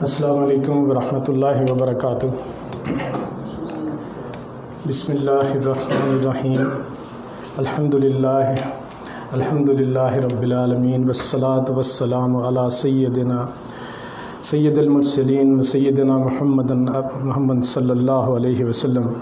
السلام علیکم ورحمۃ اللہ وبرکاتہ۔ بسم اللہ الرحمن الرحیم۔ الحمد للہ الحمد للہ رب العالمین، والصلاة والسلام علی سیدنا، سید المرسلین و سیدنا محمد محمد صلی اللہ علیہ وسلم۔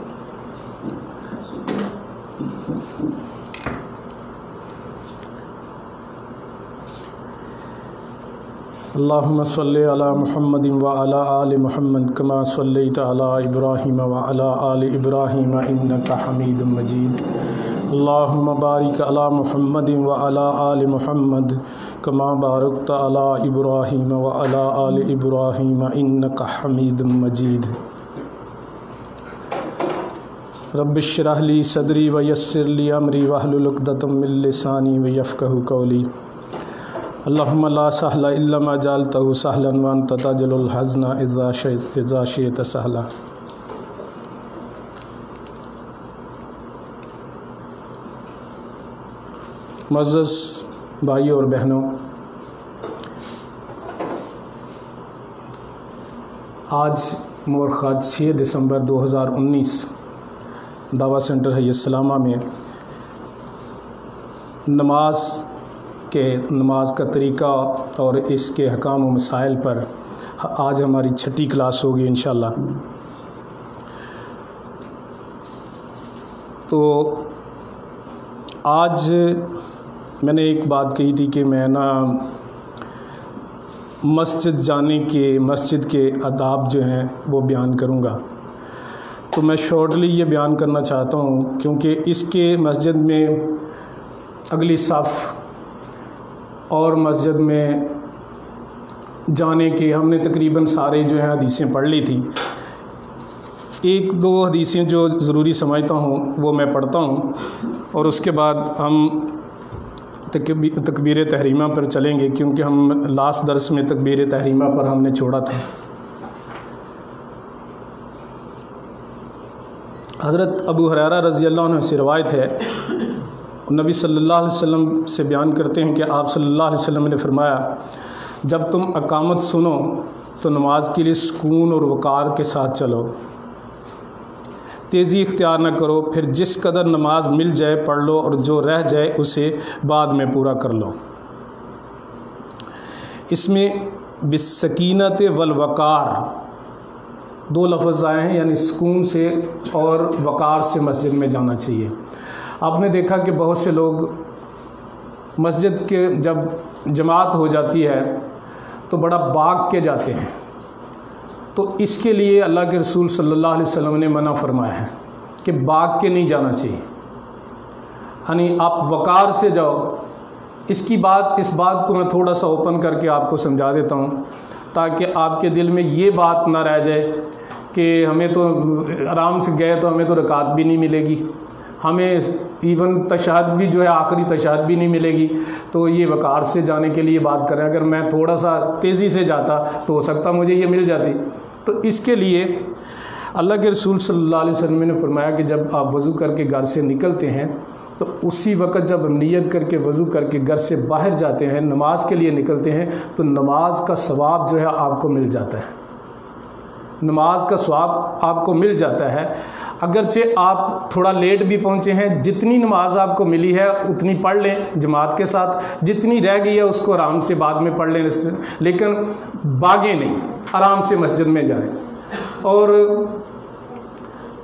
اللہم صلی علی محمد وعلی آل محمد کما صلیت علی ابراہیم وعلی آل ابراہیم انکا حمید مجید. اللہم بارک علی محمد وعلی آل محمد کما بارکت علی ابراہیم وعلی آل ابراہیم انکا حمید مجید. رب اشرح لی صدری ویسر لی امری واحلل عقدۃ من لسانی ویفقهوا قولی. اللہم لا سہل الا ما جعلته سہلا وانت تجعل الحزن اذا شئت اذا شئت سہلا. معزز بھائیوں اور بہنوں، آج مورخات چھ دسمبر دو ہزار انیس، دعویٰ سینٹر حی السلامہ میں، نماز کے نماز کا طریقہ اور اس کے حکام و مسائل پر آج ہماری چھٹی کلاس ہوگی انشاءاللہ۔ تو آج میں نے ایک بات کہی تھی کہ میں نا مسجد جانے کے، مسجد کے آداب جو ہیں وہ بیان کروں گا۔ تو میں شارٹلی یہ بیان کرنا چاہتا ہوں کیونکہ اس کے مسجد میں اگلی صف اور مسجد میں جانے کے ہم نے تقریباً سارے جو ہیں حدیثیں پڑھ لی تھی ایک دو حدیثیں جو ضروری سمجھتا ہوں وہ میں پڑھتا ہوں اور اس کے بعد ہم تکبیر تحریمہ پر چلیں گے کیونکہ ہم لاسٹ درس میں تکبیر تحریمہ پر ہم نے چھوڑا تھا۔ حضرت ابو حریرہ رضی اللہ عنہ سے روایت ہے نبی صلی اللہ علیہ وسلم سے بیان کرتے ہیں کہ آپ صلی اللہ علیہ وسلم نے فرمایا، جب تم اقامت سنو تو نماز کے لیے سکون اور وقار کے ساتھ چلو۔ تیزی اختیار نہ کرو، پھر جس قدر نماز مل جائے پڑھ لو اور جو رہ جائے اسے بعد میں پورا کر لو۔ اس میں بسکینت والوقار دو لفظ آئے ہیں یعنی سکون سے اور وقار سے مسجد میں جانا چاہیے۔ آپ نے دیکھا کہ بہت سے لوگ مسجد کے جب جماعت ہو جاتی ہے تو بڑا باغ کے جاتے ہیں۔ تو اس کے لیے اللہ کے رسول صلی اللہ علیہ وسلم نے منع فرمایا ہے کہ باغ کے نہیں جانا چاہیے۔ یعنی آپ وقار سے جاؤ۔ اس کی بات، اس بات کو میں تھوڑا سا اوپن کر کے آپ کو سمجھا دیتا ہوں تاکہ آپ کے دل میں یہ بات نہ رہ جائے کہ ہمیں تو آرام سے گئے تو ہمیں تو رکعت بھی نہیں ملے گی۔ ہمیں ایون تشہد بھی جو ہے آخری تشہد بھی نہیں ملے گی۔ تو یہ وقار سے جانے کے لیے بات کریں اگر میں تھوڑا سا تیزی سے جاتا تو ہو سکتا مجھے یہ مل جاتی۔ تو اس کے لیے اللہ کے رسول صلی اللہ علیہ وسلم نے فرمایا کہ جب آپ وضو کر کے گھر سے نکلتے ہیں تو اسی وقت جب نیت کر کے وضو کر کے گھر سے باہر جاتے ہیں، نماز کے لیے نکلتے ہیں، تو نماز کا ثواب جو ہے آپ کو مل جاتا ہے۔ نماز کا ثواب آپ کو مل جاتا ہے۔ اگرچہ آپ تھوڑا لیٹ بھی پہنچے ہیں، جتنی نماز آپ کو ملی ہے، اتنی پڑھ لیں جماعت کے ساتھ۔ جتنی رہ گئی ہے، اس کو آرام سے بعد میں پڑھ لیں۔ لیکن باغیں نہیں، آرام سے مسجد میں جائیں۔ اور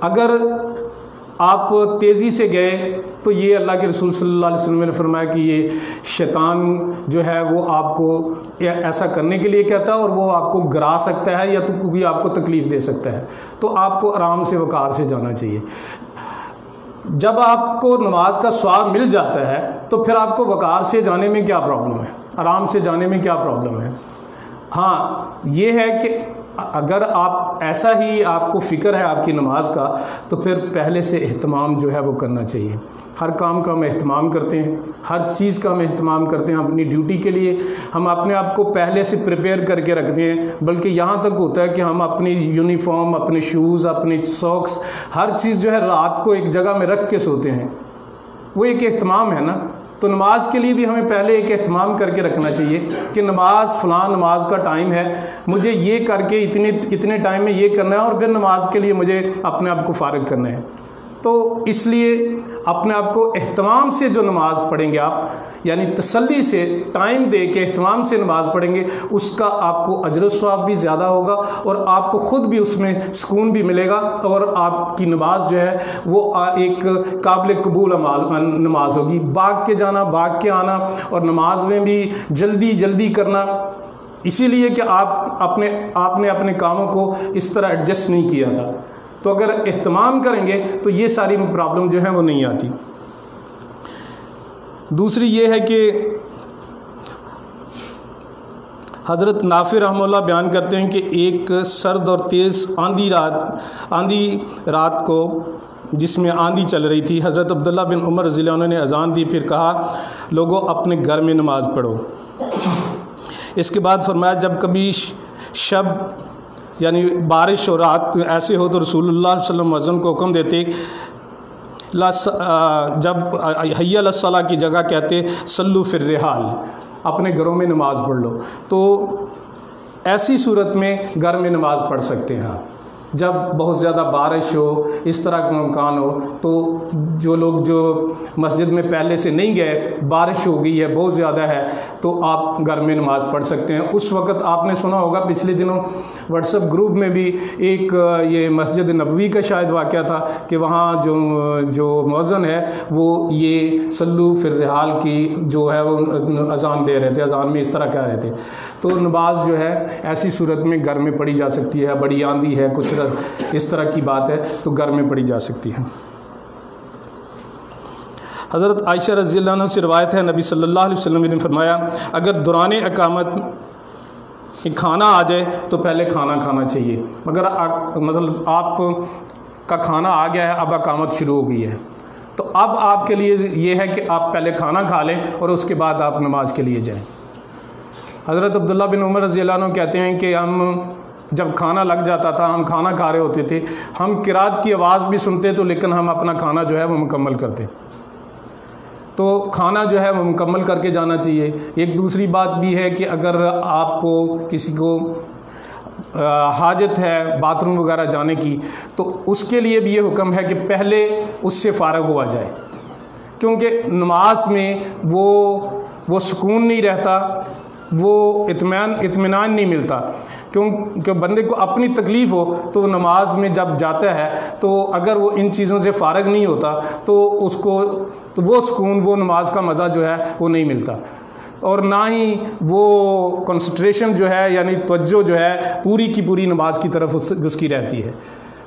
اگر آپ تیزی سے گئے تو یہ اللہ کے رسول صلی اللہ علیہ وسلم نے فرمایا کہ یہ شیطان جو ہے وہ آپ کو ایسا کرنے کے لیے کہتا ہے اور وہ آپ کو گرا سکتا ہے یا تو کوئی آپ کو تکلیف دے سکتا ہے۔ تو آپ کو آرام سے وقار سے جانا چاہیے۔ جب آپ کو نماز کا سواب مل جاتا ہے تو پھر آپ کو وقار سے جانے میں کیا پرابلم ہے؟ آرام سے جانے میں کیا پرابلم ہے؟ ہاں یہ ہے کہ اگر آپ ایسا ہی آپ کو فکر ہے آپ کی نماز کا، تو پھر پہلے سے اہتمام جو ہے وہ کرنا چاہیے۔ ہر کام کا ہم اہتمام کرتے ہیں، ہر چیز کا ہم اہتمام کرتے ہیں اپنی ڈیوٹی کے لیے۔ ہم اپنے آپ کو پہلے سے پریپیئر کر کے رکھتے ہیں، بلکہ یہاں تک ہوتا ہے کہ ہم اپنی یونیفارم، اپنے شوز اپنی ساکس، ہر چیز جو ہے رات کو ایک جگہ میں رکھ کے سوتے ہیں۔ وہ ایک اہتمام ہے نا۔ تو نماز کے لیے بھی ہمیں پہلے ایک اہتمام کر کے رکھنا چاہیے کہ نماز فلاں نماز کا ٹائم ہے، مجھے یہ کر کے اتنے اتنے ٹائم میں یہ کرنا ہے اور پھر نماز کے لیے مجھے اپنے آپ کو فارغ کرنا ہے۔ تو اس لیے اپنے آپ کو اہتمام سے جو نماز پڑھیں گے آپ یعنی تسلی سے، ٹائم دے کے اہتمام سے نماز پڑھیں گے، اس کا آپ کو اجر و ثواب بھی زیادہ ہوگا اور آپ کو خود بھی اس میں سکون بھی ملے گا اور آپ کی نماز جو ہے وہ ایک قابل قبول نماز ہوگی۔ باغ کے جانا، باغ کے آنا اور نماز میں بھی جلدی جلدی کرنا۔ اسی لیے کہ آپ اپنے، آپ نے اپنے کاموں کو اس طرح ایڈجسٹ نہیں کیا تھا۔ تو اگر اہتمام کریں گے تو یہ ساری پرابلم جو ہیں وہ نہیں آتی۔ دوسری یہ ہے کہ حضرت نافع رحمہ اللہ بیان کرتے ہیں کہ ایک سرد اور تیز آندھی رات آندھی رات کو جس میں آندھی چل رہی تھی، حضرت عبداللہ بن عمر رضی اللہ عنہ نے اذان دی، پھر کہا لوگوں اپنے گھر میں نماز پڑھو۔ اس کے بعد فرمایا، جب کبھی شب یعنی بارش اور رات ایسے ہو تو رسول اللہ علیہ وسلم وسلم کو حکم دیتے۔ جب حی الصلاح کی جگہ کہتے سلو فر رحال اپنے گھروں میں نماز پڑھ لو۔ تو ایسی صورت میں گھر میں نماز پڑھ سکتے ہیں آپ۔ جب بہت زیادہ بارش ہو، اس طرح کا مکان ہو، تو جو لوگ جو مسجد میں پہلے سے نہیں گئے، بارش ہو گئی ہے، بہت زیادہ ہے، تو آپ گھر میں نماز پڑھ سکتے ہیں۔ اس وقت آپ نے سنا ہوگا، پچھلے دنوں واٹس اپ گروپ میں بھی ایک یہ مسجد نبوی کا شاید واقعہ تھا کہ وہاں جو جو موزن ہے، وہ یہ سلو فر رحال کی جو ہے، وہ اذان دے رہے تھے، اذان میں اس طرح کہہ رہے تھے۔ تو نماز جو ہے، ایسی صورت میں گھر میں پڑھی جا سکتی ہے، بڑی آندھی ہے کچھ اگر اس طرح کی بات ہے تو گھر میں پڑھی جا سکتی ہے۔ حضرت عائشہ رضی اللہ عنہ سے روایت ہے، نبی صلی اللہ علیہ وسلم نے فرمایا، اگر دوران اقامت کھانا آ جائے تو پہلے کھانا کھانا چاہیے۔ مگر مطلب آپ کا کھانا آ گیا ہے، اب اقامت شروع ہو گئی ہے۔ تو اب آپ کے لیے یہ ہے کہ آپ پہلے کھانا کھا لیں اور اس کے بعد آپ نماز کے لیے جائیں۔ حضرت عبداللہ بن عمر رضی اللہ عنہ کہتے ہیں کہ ہم جب کھانا لگ جاتا تھا، ہم کھانا کھا رہے ہوتے تھے، ہم کراط کی آواز بھی سنتے تو، لیکن ہم اپنا کھانا جو ہے وہ مکمل کرتے۔ تو کھانا جو ہے وہ مکمل کر کے جانا چاہیے۔ ایک دوسری بات بھی ہے کہ اگر آپ کو کسی کو حاجت ہے باتھ روم وغیرہ جانے کی، تو اس کے لیے بھی یہ حکم ہے کہ پہلے اس سے فارغ ہوا جائے۔ کیونکہ نماز میں وہ وہ سکون نہیں رہتا۔ وہ اطمینان اطمینان نہیں ملتا۔ کیونکہ بندے کو اپنی تکلیف ہو تو وہ نماز میں جب جاتا ہے تو اگر وہ ان چیزوں سے فارغ نہیں ہوتا تو اس کو تو وہ سکون، وہ نماز کا مزہ جو ہے وہ نہیں ملتا۔ اور نہ ہی وہ کنسنٹریشن جو ہے یعنی توجہ جو ہے، پوری کی پوری نماز کی طرف اس کی رہتی ہے۔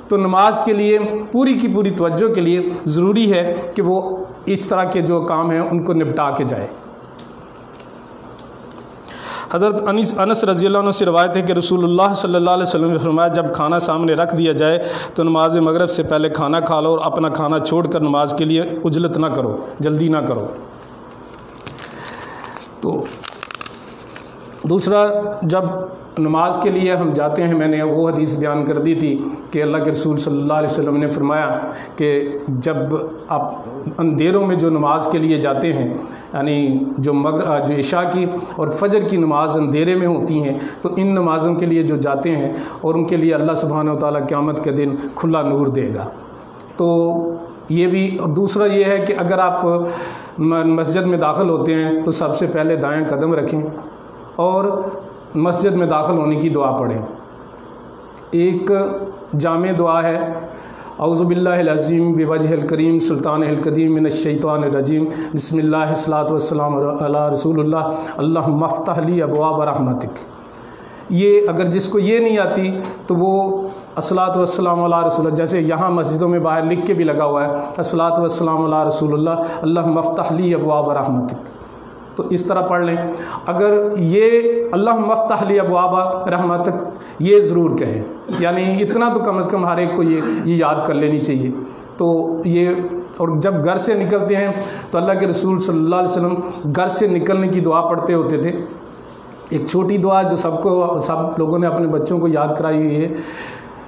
تو نماز کے لیے، پوری کی پوری توجہ کے لیے ضروری ہے کہ وہ اس طرح کے جو کام ہیں ان کو نپٹا کے جائے۔ حضرت انس انس رضی اللہ عنہ سے روایت ہے کہ رسول اللہ صلی اللہ علیہ وسلم نے فرمایا، جب کھانا سامنے رکھ دیا جائے تو نماز مغرب سے پہلے کھانا کھا لو اور اپنا کھانا چھوڑ کر نماز کے لیے اجلت نہ کرو، جلدی نہ کرو۔ تو دوسرا، جب نماز کے لیے ہم جاتے ہیں، میں نے وہ حدیث بیان کر دی تھی کہ اللہ کے رسول صلی اللہ علیہ وسلم نے فرمایا کہ جب آپ اندھیروں میں جو نماز کے لیے جاتے ہیں یعنی جو مغر، جو عشاء کی اور فجر کی نماز اندھیرے میں ہوتی ہیں، تو ان نمازوں کے لیے جو جاتے ہیں اور ان کے لیے اللہ سبحانہ و تعالیٰ قیامت کے دن کھلا نور دے گا۔ تو یہ بھی دوسرا یہ ہے کہ اگر آپ مسجد میں داخل ہوتے ہیں، تو سب سے پہلے دائیں قدم رکھیں۔ اور مسجد میں داخل ہونے کی دعا پڑھیں۔ ایک جامع دعا ہے۔ اعوذ باللہ العظیم، بوجہ الکریم، سلطان القدیم، من الشیطان الرجیم۔ بسم اللہ الصلاۃ والسلام علی رسول اللہ۔ اللہ مفتح لی ابواب رحمتک۔ یہ اگر جس کو یہ نہیں آتی تو وہ اصلاۃ والسلام علیہ رسول اللہ، جیسے یہاں مسجدوں میں باہر لکھ کے بھی لگا ہوا ہے اصلاۃ والسلام علیہ رسول اللہ۔ اللہ مفتح لی ابواب رحمتک۔ تو اس طرح پڑھ لیں۔ اگر یہ اللہ مفتح لی ابوابا رحمت یہ ضرور کہیں۔ یعنی اتنا تو کم از کم ہر ایک کو یہ یہ یاد کر لینی چاہیے۔ تو یہ، اور جب گھر سے نکلتے ہیں، تو اللہ کے رسول صلی اللہ علیہ وسلم گھر سے نکلنے کی دعا پڑھتے ہوتے تھے۔ ایک چھوٹی دعا جو سب کو، سب لوگوں نے، اپنے بچوں کو یاد کرائی ہوئی ہے۔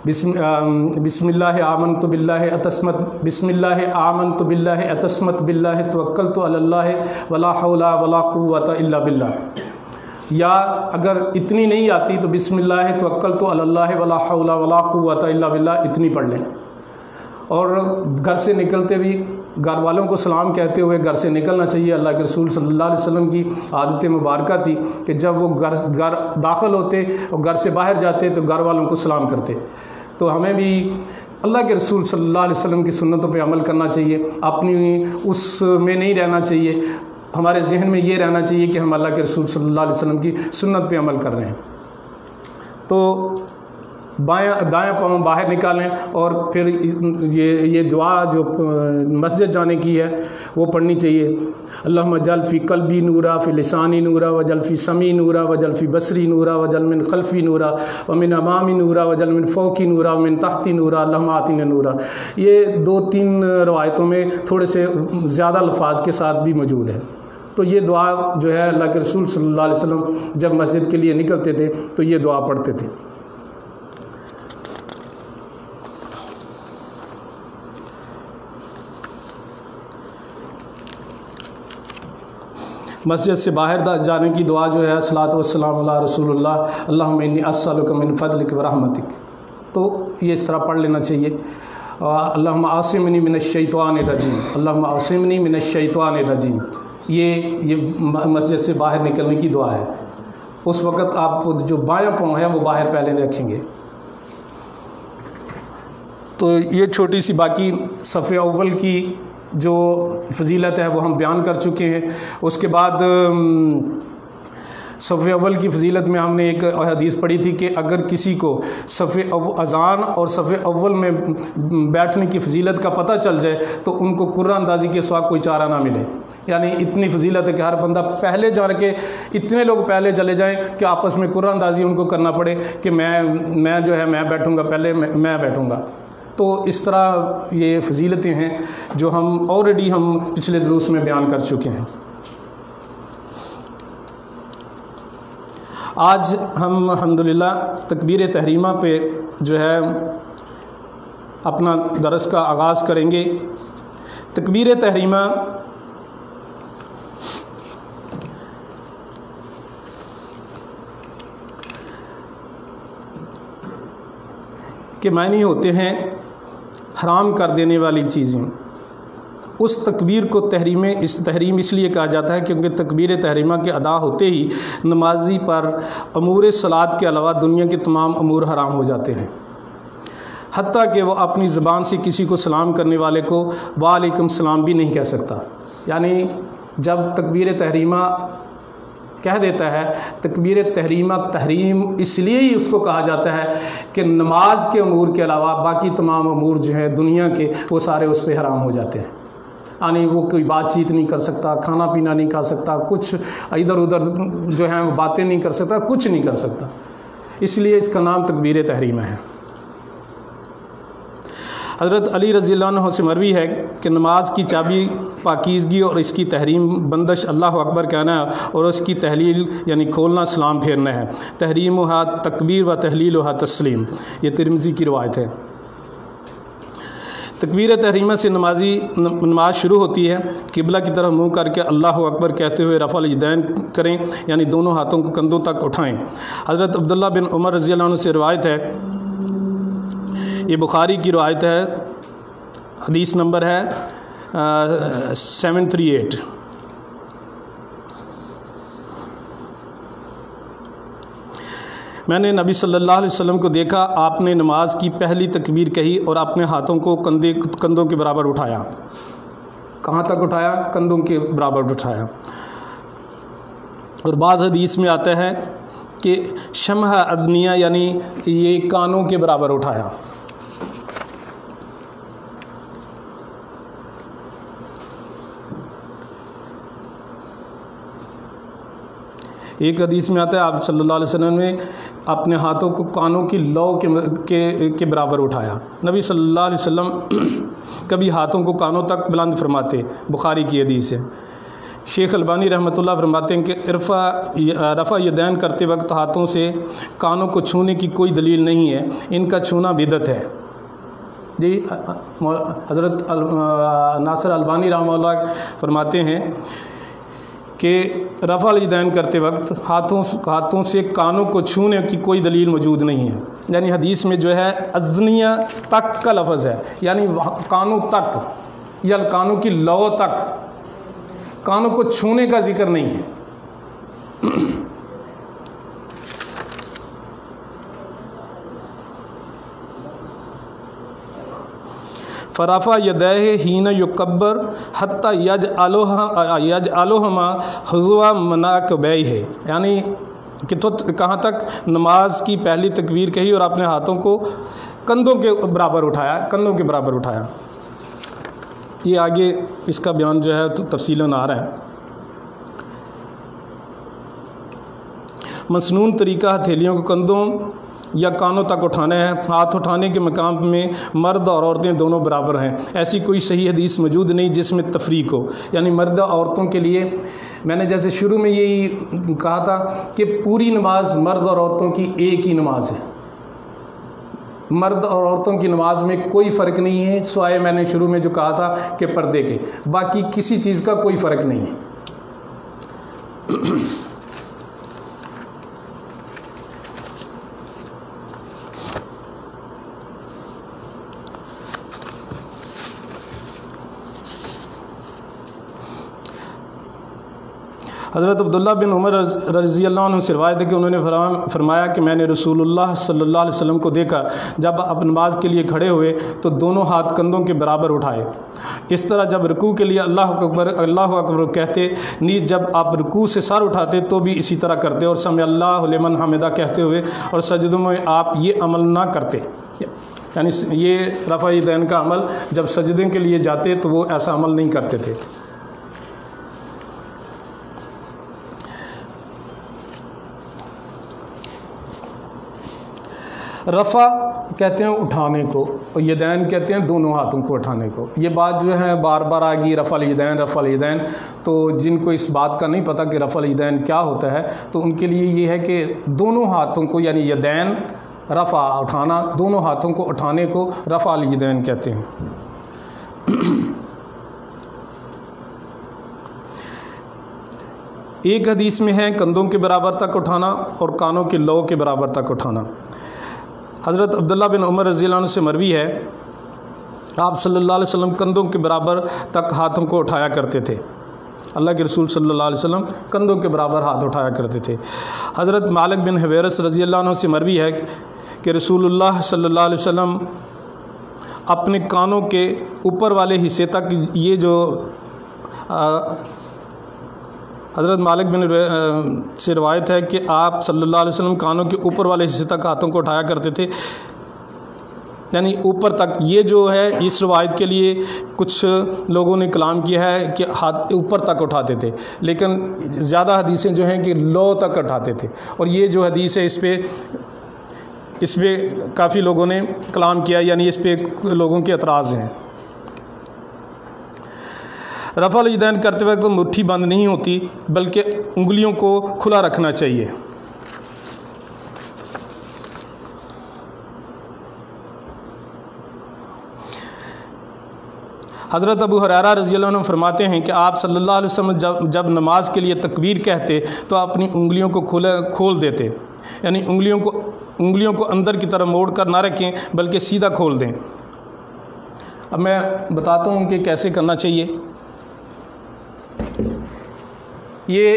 بسم بسم اللہ آمن تو بلّہ اتسمت بسم اللہ آمن تو بلّہ اتسمت بلّہ توکل تو اللہ ولا حول ولا قوت الا باللہ۔ یا اگر اتنی نہیں آتی تو بسم اللہ توکل تو اللہ ولا حول ولا قوت الا باللہ، اتنی پڑھ لیں۔ اور گھر سے نکلتے بھی گھر والوں کو سلام کہتے ہوئے گھر سے نکلنا چاہیے۔ اللہ کے رسول صلی اللہ علیہ وسلم کی عادت مبارکہ تھی کہ جب وہ گھر گھر داخل ہوتے اور گھر سے باہر جاتے تو گھر والوں کو سلام کرتے۔ تو ہمیں بھی اللہ کے رسول صلی اللہ علیہ وسلم کی سنتوں پہ عمل کرنا چاہیے، اپنی اس میں نہیں رہنا چاہیے، ہمارے ذہن میں یہ رہنا چاہیے کہ ہم اللہ کے رسول صلی اللہ علیہ وسلم کی سنت پہ عمل کر رہے ہیں۔ تو بایاں دائیں پاؤں باہر نکالیں اور پھر یہ یہ دعا جو مسجد جانے کی ہے، وہ پڑھنی چاہیے۔ اللہم جل فی قلبی نورا، فی لسانی نورا و فی سمی نورا و فی بصری نورا و من خلفی نورا و من امامی نورا و من فوقی نورا و من تحتی نورا، اللہم آتین نورا۔ یہ دو تین روایتوں میں تھوڑے سے زیادہ الفاظ کے ساتھ بھی موجود ہے تو یہ دعا جو ہے اللہ کے رسول صلی اللہ علیہ وسلم جب مسجد کے لیے نکلتے تھے تو یہ دعا پڑھتے تھے۔ مسجد سے باہر جانے کی دعا جو ہے صلاۃ والسلام علیہ رسول اللہ۔ اللہم انی اسألک من فضلک و رحمتک۔ تو یہ اس طرح پڑھ لینا چاہیے۔ اللہم عاصمنی من الشیطان الرجیم۔ اللہم عاصمنی من الشیطان الرجیم۔ یہ یہ مسجد سے باہر نکلنے کی دعا ہے۔ اس وقت آپ جو بایاں پاؤں ہیں، وہ باہر پہلے رکھیں گے۔ تو یہ چھوٹی سی باقی صفحہ اول کی جو فضیلت ہے وہ ہم بیان کر چکے ہیں۔ اس کے بعد صف اول کی فضیلت میں ہم نے ایک حدیث پڑھی تھی کہ اگر کسی کو صف اذان اور صف اول میں بیٹھنے کی فضیلت کا پتہ چل جائے تو ان کو قرآن اندازی کے سوا کوئی چارہ نہ ملے۔ یعنی اتنی فضیلت ہے کہ ہر بندہ پہلے جا کے، اتنے لوگ پہلے چلے جائیں کہ آپس میں قرآن اندازی ان کو کرنا پڑے کہ میں میں جو ہے میں بیٹھوں گا، پہلے میں بیٹھوں گا۔ تو اس طرح یہ فضیلتیں ہیں جو ہم آلریڈی ہم پچھلے دروس میں بیان کر چکے ہیں۔ آج ہم الحمدللہ تکبیر تحریمہ پہ جو ہے اپنا درس کا آغاز کریں گے۔ تکبیر تحریمہ کے معنی ہوتے ہیں حرام کر دینے والی چیزیں۔ اس تکبیر کو تحریم اس تحریم اس لیے کہا جاتا ہے کیونکہ تکبیر تحریمہ کے ادا ہوتے ہی نمازی پر امور سلاد کے علاوہ دنیا کے تمام امور حرام ہو جاتے ہیں۔ حتیٰ کہ وہ اپنی زبان سے کسی کو سلام کرنے والے کو وعلیکم السلام بھی نہیں کہہ سکتا۔ یعنی جب تکبیر تحریمہ کہہ دیتا ہے، تکبیر تحریمہ تحریم اس لیے ہی اس کو کہا جاتا ہے کہ نماز کے امور کے علاوہ باقی تمام امور جو ہیں دنیا کے، وہ سارے اس پہ حرام ہو جاتے ہیں۔ یعنی وہ کوئی بات چیت نہیں کر سکتا، کھانا پینا نہیں کھا سکتا، کچھ ادھر ادھر جو ہیں وہ باتیں نہیں کر سکتا، کچھ نہیں کر سکتا۔ اس لیے اس کا نام تکبیر تحریمہ ہے۔ حضرت علی رضی اللہ عنہ سے مروی ہے کہ نماز کی چابی پاکیزگی اور اس کی تحریم بندش اللہ اکبر کہنا ہے اور اس کی تحلیل یعنی کھولنا سلام پھیرنا ہے۔ تحریم و ہاتھ تکبیر و تحلیل و ہاتھ تسلیم۔ یہ ترمزی کی روایت ہے۔ تکبیر تحریمہ سے نمازی نماز شروع ہوتی ہے۔ قبلہ کی طرف منہ کر کے اللہ اکبر کہتے ہوئے رفع الجدین کریں یعنی دونوں ہاتھوں کو کندھوں تک اٹھائیں۔ حضرت عبداللہ بن عمر رضی اللہ عنہ سے روایت ہے یہ بخاری کی روایت ہے، حدیث نمبر ہے سیون تھری ایٹ میں نے نبی صلی اللہ علیہ وسلم کو دیکھا، آپ نے نماز کی پہلی تکبیر کہی اور اپنے ہاتھوں کو کندھے، کندھوں کے برابر اٹھایا۔ کہاں تک اٹھایا؟ کندھوں کے برابر اٹھایا۔ اور بعض حدیث میں آتا ہے کہ شمح ادنیہ یعنی یہ کانوں کے برابر اٹھایا۔ ایک حدیث میں آتا ہے، آپ صلی اللہ علیہ وسلم نے اپنے ہاتھوں کو کانوں کی لو کے کے برابر اٹھایا۔ نبی صلی اللہ علیہ وسلم کبھی ہاتھوں کو کانوں تک بلند فرماتے، بخاری کی حدیث ہے۔ شیخ البانی رحمۃ اللہ فرماتے ہیں کہ عرفہ رفع یدین کرتے وقت ہاتھوں سے کانوں کو چھونے کی کوئی دلیل نہیں ہے، ان کا چھونا بدت ہے۔ جی حضرت ناصر البانی رحمہ اللہ فرماتے ہیں کہ رفع الجدین کرتے وقت ہاتھوں ہاتھوں سے کانوں کو چھونے کی کوئی دلیل موجود نہیں ہے۔ یعنی حدیث میں جو ہے، ازنیہ تک کا لفظ ہے۔ یعنی کانوں تک، یا کانوں کی لو تک، کانوں کو چھونے کا ذکر نہیں ہے۔ فرافہ یدہ ہین یکبر حتیٰ یج آلوہ یج آلوہما حضوہ مناک بے ہے یعنی کہ کہاں تک؟ نماز کی پہلی تکبیر کہی اور اپنے ہاتھوں کو کندھوں کے برابر اٹھایا، کندھوں کے برابر اٹھایا۔ یہ آگے اس کا بیان جو ہے تفصیل آ رہا ہے۔ مصنون طریقہ ہتھیلیوں کو کندھوں یا کانوں تک اٹھانا ہے ہاتھ اٹھانے کے مقام میں مرد اور عورتیں دونوں برابر ہیں۔ ایسی کوئی صحیح حدیث موجود نہیں جس میں تفریق ہو۔ یعنی مرد عورتوں کے لیے میں نے جیسے شروع میں یہی کہا تھا کہ پوری نماز مرد اور عورتوں کی ایک ہی نماز ہے۔ مرد اور عورتوں کی نماز میں کوئی فرق نہیں ہے، سوائے میں نے شروع میں جو کہا تھا کہ پردے کے۔ باقی کسی چیز کا کوئی فرق نہیں ہے۔ حضرت عبداللہ بن عمر رضی اللہ عنہ سے روایت ہے کہ انہوں نے فرمایا کہ میں نے رسول اللہ صلی اللہ علیہ وسلم کو دیکھا جب آپ نماز کے لیے کھڑے ہوئے تو دونوں ہاتھ کندھوں کے برابر اٹھائے۔ اس طرح جب رکوع کے لیے اللہ اکبر اللہ اکبر کہتے، نیز جب آپ رکوع سے سر اٹھاتے تو بھی اسی طرح کرتے اور سمع اللہ لمن حمدہ کہتے ہوئے اور سجدوں میں آپ یہ عمل نہ کرتے۔ یعنی یہ رفع دین کا عمل، جب سجدے کے لیے جاتے تو وہ ایسا عمل نہیں کرتے تھے۔ رفع کہتے ہیں اٹھانے کو اور یدین کہتے ہیں دونوں ہاتھوں کو اٹھانے کو۔ یہ بات جو ہے بار بار آ گئی رفع الیدین رفع الیدین۔ تو جن کو اس بات کا نہیں پتہ کہ رفع الیدین کیا ہوتا ہے، تو ان کے لیے یہ ہے کہ دونوں ہاتھوں کو یعنی یدین، رفع اٹھانا، دونوں ہاتھوں کو اٹھانے کو رفع الیدین کہتے ہیں۔ ایک حدیث میں ہے، کندھوں کے برابر تک اٹھانا اور کانوں کے لو کے برابر تک اٹھانا۔ حضرت عبداللہ بن عمر رضی اللہ عنہ سے مروی ہے۔ آپ صلی اللہ علیہ وسلم کندھوں کے برابر تک ہاتھوں کو اٹھایا کرتے تھے۔ اللہ کے رسول صلی اللہ علیہ وسلم کندھوں کے برابر ہاتھ اٹھایا کرتے تھے۔ حضرت مالک بن حویرس رضی اللہ عنہ سے مروی ہے کہ رسول اللہ صلی اللہ علیہ وسلم اپنے کانوں کے اوپر والے حصے تک یہ جو حضرت مالک بن سے روایت ہے کہ آپ صلی اللہ علیہ وسلم کانوں کے اوپر والے حصے تک ہاتھوں کو اٹھایا کرتے تھے۔ یعنی اوپر تک، یہ جو ہے، اس روایت کے لیے کچھ لوگوں نے کلام کیا ہے کہ ہاتھ اوپر تک اٹھاتے تھے، لیکن زیادہ حدیثیں جو ہیں کہ لو تک اٹھاتے تھے۔ اور یہ جو حدیث ہے، اس پہ اس پہ کافی لوگوں نے کلام کیا یعنی اس پہ لوگوں کے اعتراض ہیں۔ رفع الجدین کرتے وقت مٹھی بند نہیں ہوتی، بلکہ انگلیوں کو کھلا رکھنا چاہیے۔ حضرت ابو حرارہ رضی اللہ عنہ فرماتے ہیں کہ آپ صلی اللہ علیہ وسلم جب جب نماز کے لیے تکبیر کہتے تو اپنی انگلیوں کو کھولے کھول دیتے۔ یعنی انگلیوں کو انگلیوں کو اندر کی طرف موڑ کر نہ رکھیں، بلکہ سیدھا کھول دیں۔ اب میں بتاتا ہوں کہ کیسے کرنا چاہیے۔ یہ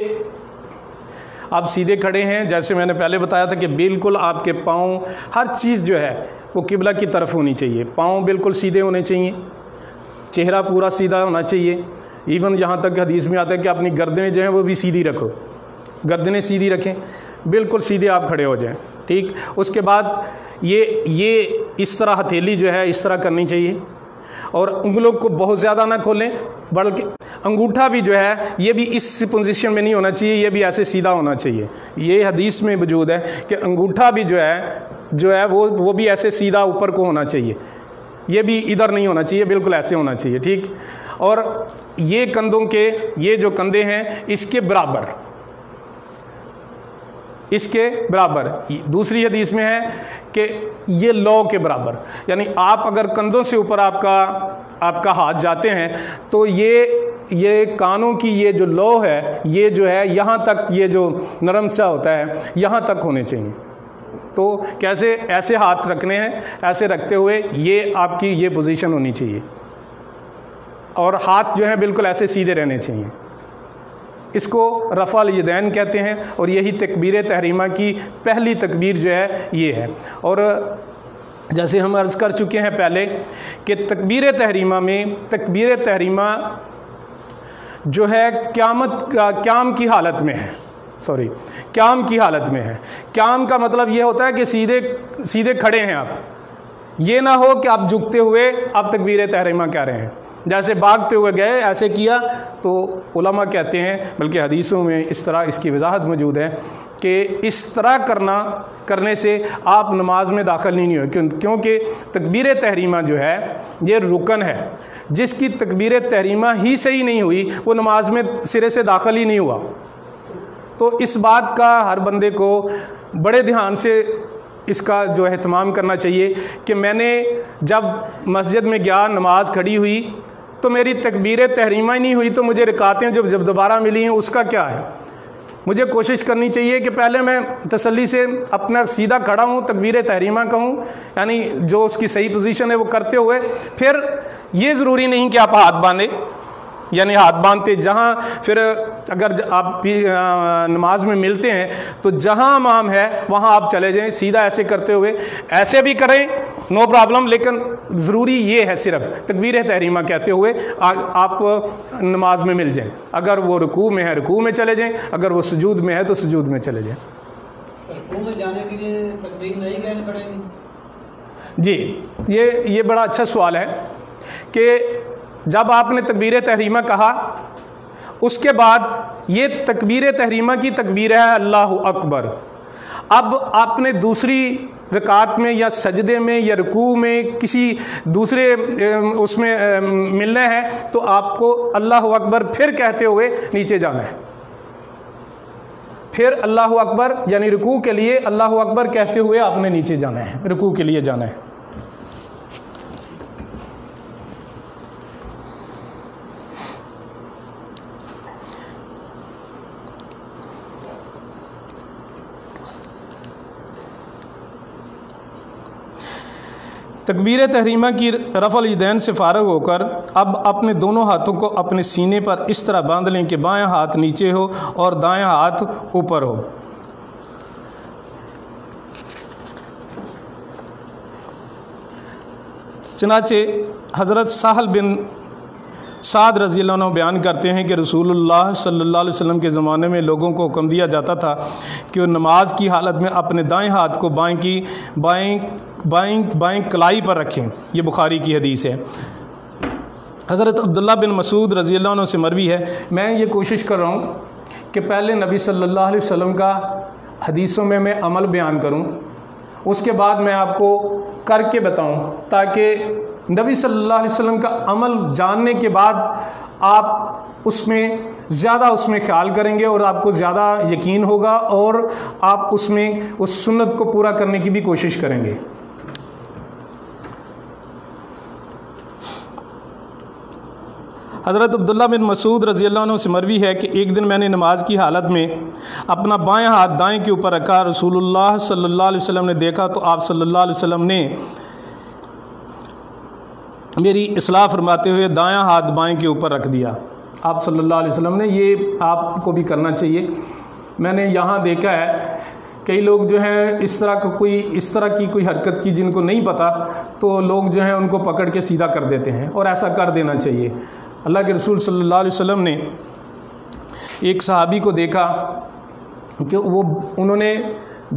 آپ سیدھے کھڑے ہیں، جیسے میں نے پہلے بتایا تھا کہ بالکل آپ کے پاؤں، ہر چیز جو ہے، وہ قبلہ کی طرف ہونی چاہیے۔ پاؤں بالکل سیدھے ہونے چاہیے۔ چہرہ پورا سیدھا ہونا چاہیے۔ ایون جہاں تک حدیث میں آتا ہے کہ اپنی گردنیں جو ہیں، وہ بھی سیدھی رکھو۔ گردنیں سیدھی رکھیں۔ بالکل سیدھے آپ کھڑے ہو جائیں۔ ٹھیک؟ اس کے بعد یہ یہ اس طرح ہتھیلی جو ہے، اس طرح کرنی چاہیے۔ اور انگلوں کو بہت زیادہ نہ کھولیں۔ بلکہ انگوٹھا بھی جو ہے، یہ بھی اس پوزیشن میں نہیں ہونا چاہیے، یہ بھی ایسے سیدھا ہونا چاہیے۔ یہ حدیث میں وجود ہے کہ انگوٹھا بھی جو ہے جو ہے وہ وہ بھی ایسے سیدھا اوپر کو ہونا چاہیے۔ یہ بھی ادھر نہیں ہونا چاہیے، بالکل ایسے ہونا چاہیے، ٹھیک؟ اور یہ کندھوں کے، یہ جو کندھے ہیں، اس کے برابر۔ اس کے برابر۔ دوسری حدیث میں ہے کہ یہ لو کے برابر۔ یعنی آپ اگر کندھوں سے اوپر آپ کا آپ کا ہاتھ جاتے ہیں تو یہ یہ کانوں کی یہ جو لو ہے، یہ جو ہے، یہاں تک یہ جو نرم سا ہوتا ہے، یہاں تک ہونے چاہیے۔ تو کیسے، ایسے ہاتھ رکھنے ہیں، ایسے رکھتے ہوئے یہ آپ کی یہ پوزیشن ہونی چاہیے۔ اور ہاتھ جو ہیں بالکل ایسے سیدھے رہنے چاہیے۔ اس کو رفع الیدین کہتے ہیں اور یہی تکبیر تحریمہ کی پہلی تکبیر جو ہے یہ ہے۔ اور جیسے ہم عرض کر چکے ہیں پہلے کہ تکبیر تحریمہ میں تکبیر تحریمہ جو ہے قیامت کا قیام کی حالت میں ہے۔ سوری، قیام کی حالت میں ہے۔ قیام کا مطلب یہ ہوتا ہے کہ سیدھے سیدھے کھڑے ہیں آپ۔ یہ نہ ہو کہ آپ جھکتے ہوئے آپ تکبیر تحریمہ کہہ رہے ہیں۔ جیسے باغتے ہوئے گئے، ایسے کیا۔ تو علماء کہتے ہیں، بلکہ حدیثوں میں اس طرح اس کی وضاحت موجود ہے کہ اس طرح کرنا، کرنے سے آپ نماز میں داخل نہیں ہوئے۔ کیونکہ تکبیر تحریمہ جو ہے، یہ رکن ہے۔ جس کی تکبیر تحریمہ ہی صحیح نہیں ہوئی، وہ نماز میں سرے سے داخل ہی نہیں ہوا۔ تو اس بات کا ہر بندے کو بڑے دھیان سے اس کا جو اہتمام کرنا چاہیے کہ میں نے جب مسجد میں گیا، نماز کھڑی ہوئی تو میری تکبیر تحریمہ ہی نہیں ہوئی تو مجھے رکاتیں جب جب دوبارہ ملی ہیں، اس کا کیا ہے؟ مجھے کوشش کرنی چاہیے کہ پہلے میں تسلی سے اپنا سیدھا کھڑا ہوں، تکبیر تحریمہ کہوں یعنی جو اس کی صحیح پوزیشن ہے وہ کرتے ہوئے، پھر یہ ضروری نہیں کہ آپ ہاتھ باندھیں۔ یعنی ہاتھ باندھتے جہاں پھر اگر آپ نماز میں ملتے ہیں تو جہاں امام ہے وہاں آپ چلے جائیں سیدھا ایسے کرتے ہوئے۔ ایسے بھی کریں نو پرابلم لیکن ضروری یہ ہے صرف تکبیر تحریمہ کہتے ہوئے آپ نماز میں مل جائیں۔ اگر وہ رکوع میں ہے رکوع میں چلے جائیں اگر وہ سجود میں ہے تو سجود میں چلے جائیں۔ میں جانے کے لیے تکبیر نہیں کہنی پڑے گی؟ جی یہ یہ بڑا اچھا سوال ہے کہ جب آپ نے تکبیر تحریمہ کہا، اس کے بعد یہ تکبیر تحریمہ کی تکبیر ہے اللہ اکبر۔ اب آپ نے دوسری رکعت میں یا سجدے میں یا رکوع میں کسی دوسرے اس میں ملنا ہے تو آپ کو اللہ اکبر پھر کہتے ہوئے نیچے جانا ہے۔ پھر اللہ اکبر یعنی رکوع کے لیے اللہ اکبر کہتے ہوئے آپ نے نیچے جانا ہے، رکوع کے لیے جانا ہے۔ تکبیر تحریمہ کی رفع الدین سے فارغ ہو کر اب اپنے دونوں ہاتھوں کو اپنے سینے پر اس طرح باندھ لیں کہ بائیں ہاتھ نیچے ہو اور دائیں ہاتھ اوپر ہو۔ چنانچہ حضرت ساحل بن سعد رضی اللہ عنہ بیان کرتے ہیں کہ رسول اللہ صلی اللہ علیہ وسلم کے زمانے میں لوگوں کو حکم دیا جاتا تھا کہ وہ نماز کی حالت میں اپنے دائیں ہاتھ کو بائیں کی بائیں بائیں بائیں کلائی پر رکھیں۔ یہ بخاری کی حدیث ہے۔ حضرت عبداللہ بن مسعود رضی اللہ عنہ سے مروی ہے۔ میں یہ کوشش کر رہا ہوں کہ پہلے نبی صلی اللہ علیہ وسلم کا حدیثوں میں میں عمل بیان کروں۔ اس کے بعد میں آپ کو کر کے بتاؤں تاکہ نبی صلی اللہ علیہ وسلم کا عمل جاننے کے بعد آپ اس میں زیادہ اس میں خیال کریں گے اور آپ کو زیادہ یقین ہوگا اور آپ اس میں اس سنت کو پورا کرنے کی بھی کوشش کریں گے۔ حضرت عبداللہ بن مسعود رضی اللہ عنہ سے مروی ہے کہ ایک دن میں نے نماز کی حالت میں اپنا بائیں ہاتھ دائیں کے اوپر رکھا، رسول اللہ صلی اللہ علیہ وسلم نے دیکھا تو آپ صلی اللہ علیہ وسلم نے میری اصلاح فرماتے ہوئے دایاں ہاتھ بائیں کے اوپر رکھ دیا۔ آپ صلی اللہ علیہ وسلم نے یہ آپ کو بھی کرنا چاہیے۔ میں نے یہاں دیکھا ہے، کئی لوگ جو ہیں اس طرح کا کوئی، اس طرح کی کوئی حرکت کی جن کو نہیں پتہ تو لوگ جو ہیں ان کو پکڑ کے سیدھا کر دیتے ہیں اور ایسا کر دینا چاہیے۔ اللہ کے رسول صلی اللہ علیہ وسلم نے ایک صحابی کو دیکھا کہ وہ، انہوں نے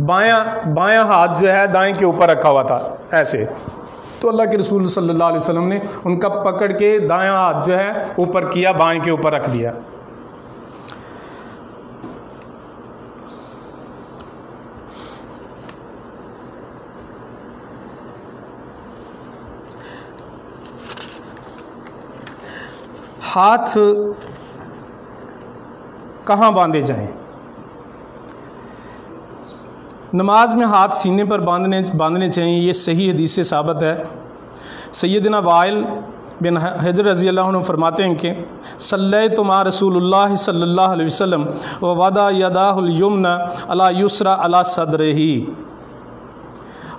بایاں بایاں ہاتھ جو ہے دائیں کے اوپر رکھا ہوا تھا، ایسے۔ تو اللہ کے رسول صلی اللہ علیہ وسلم نے ان کا پکڑ کے دایاں ہاتھ جو ہے اوپر کیا، بائیں کے اوپر رکھ دیا۔ ہاتھ کہاں باندھے جائیں؟ نماز میں ہاتھ سینے پر باندھنے باندھنے چاہیے، یہ صحیح حدیث سے ثابت ہے۔ سیدنا وائل بن حضر رضی اللہ عنہ فرماتے ہیں کہ صلی تما رسول اللہ صلی اللہ علیہ وسلم و ودا یداہ الیمن علی یسرا علی صدر ہی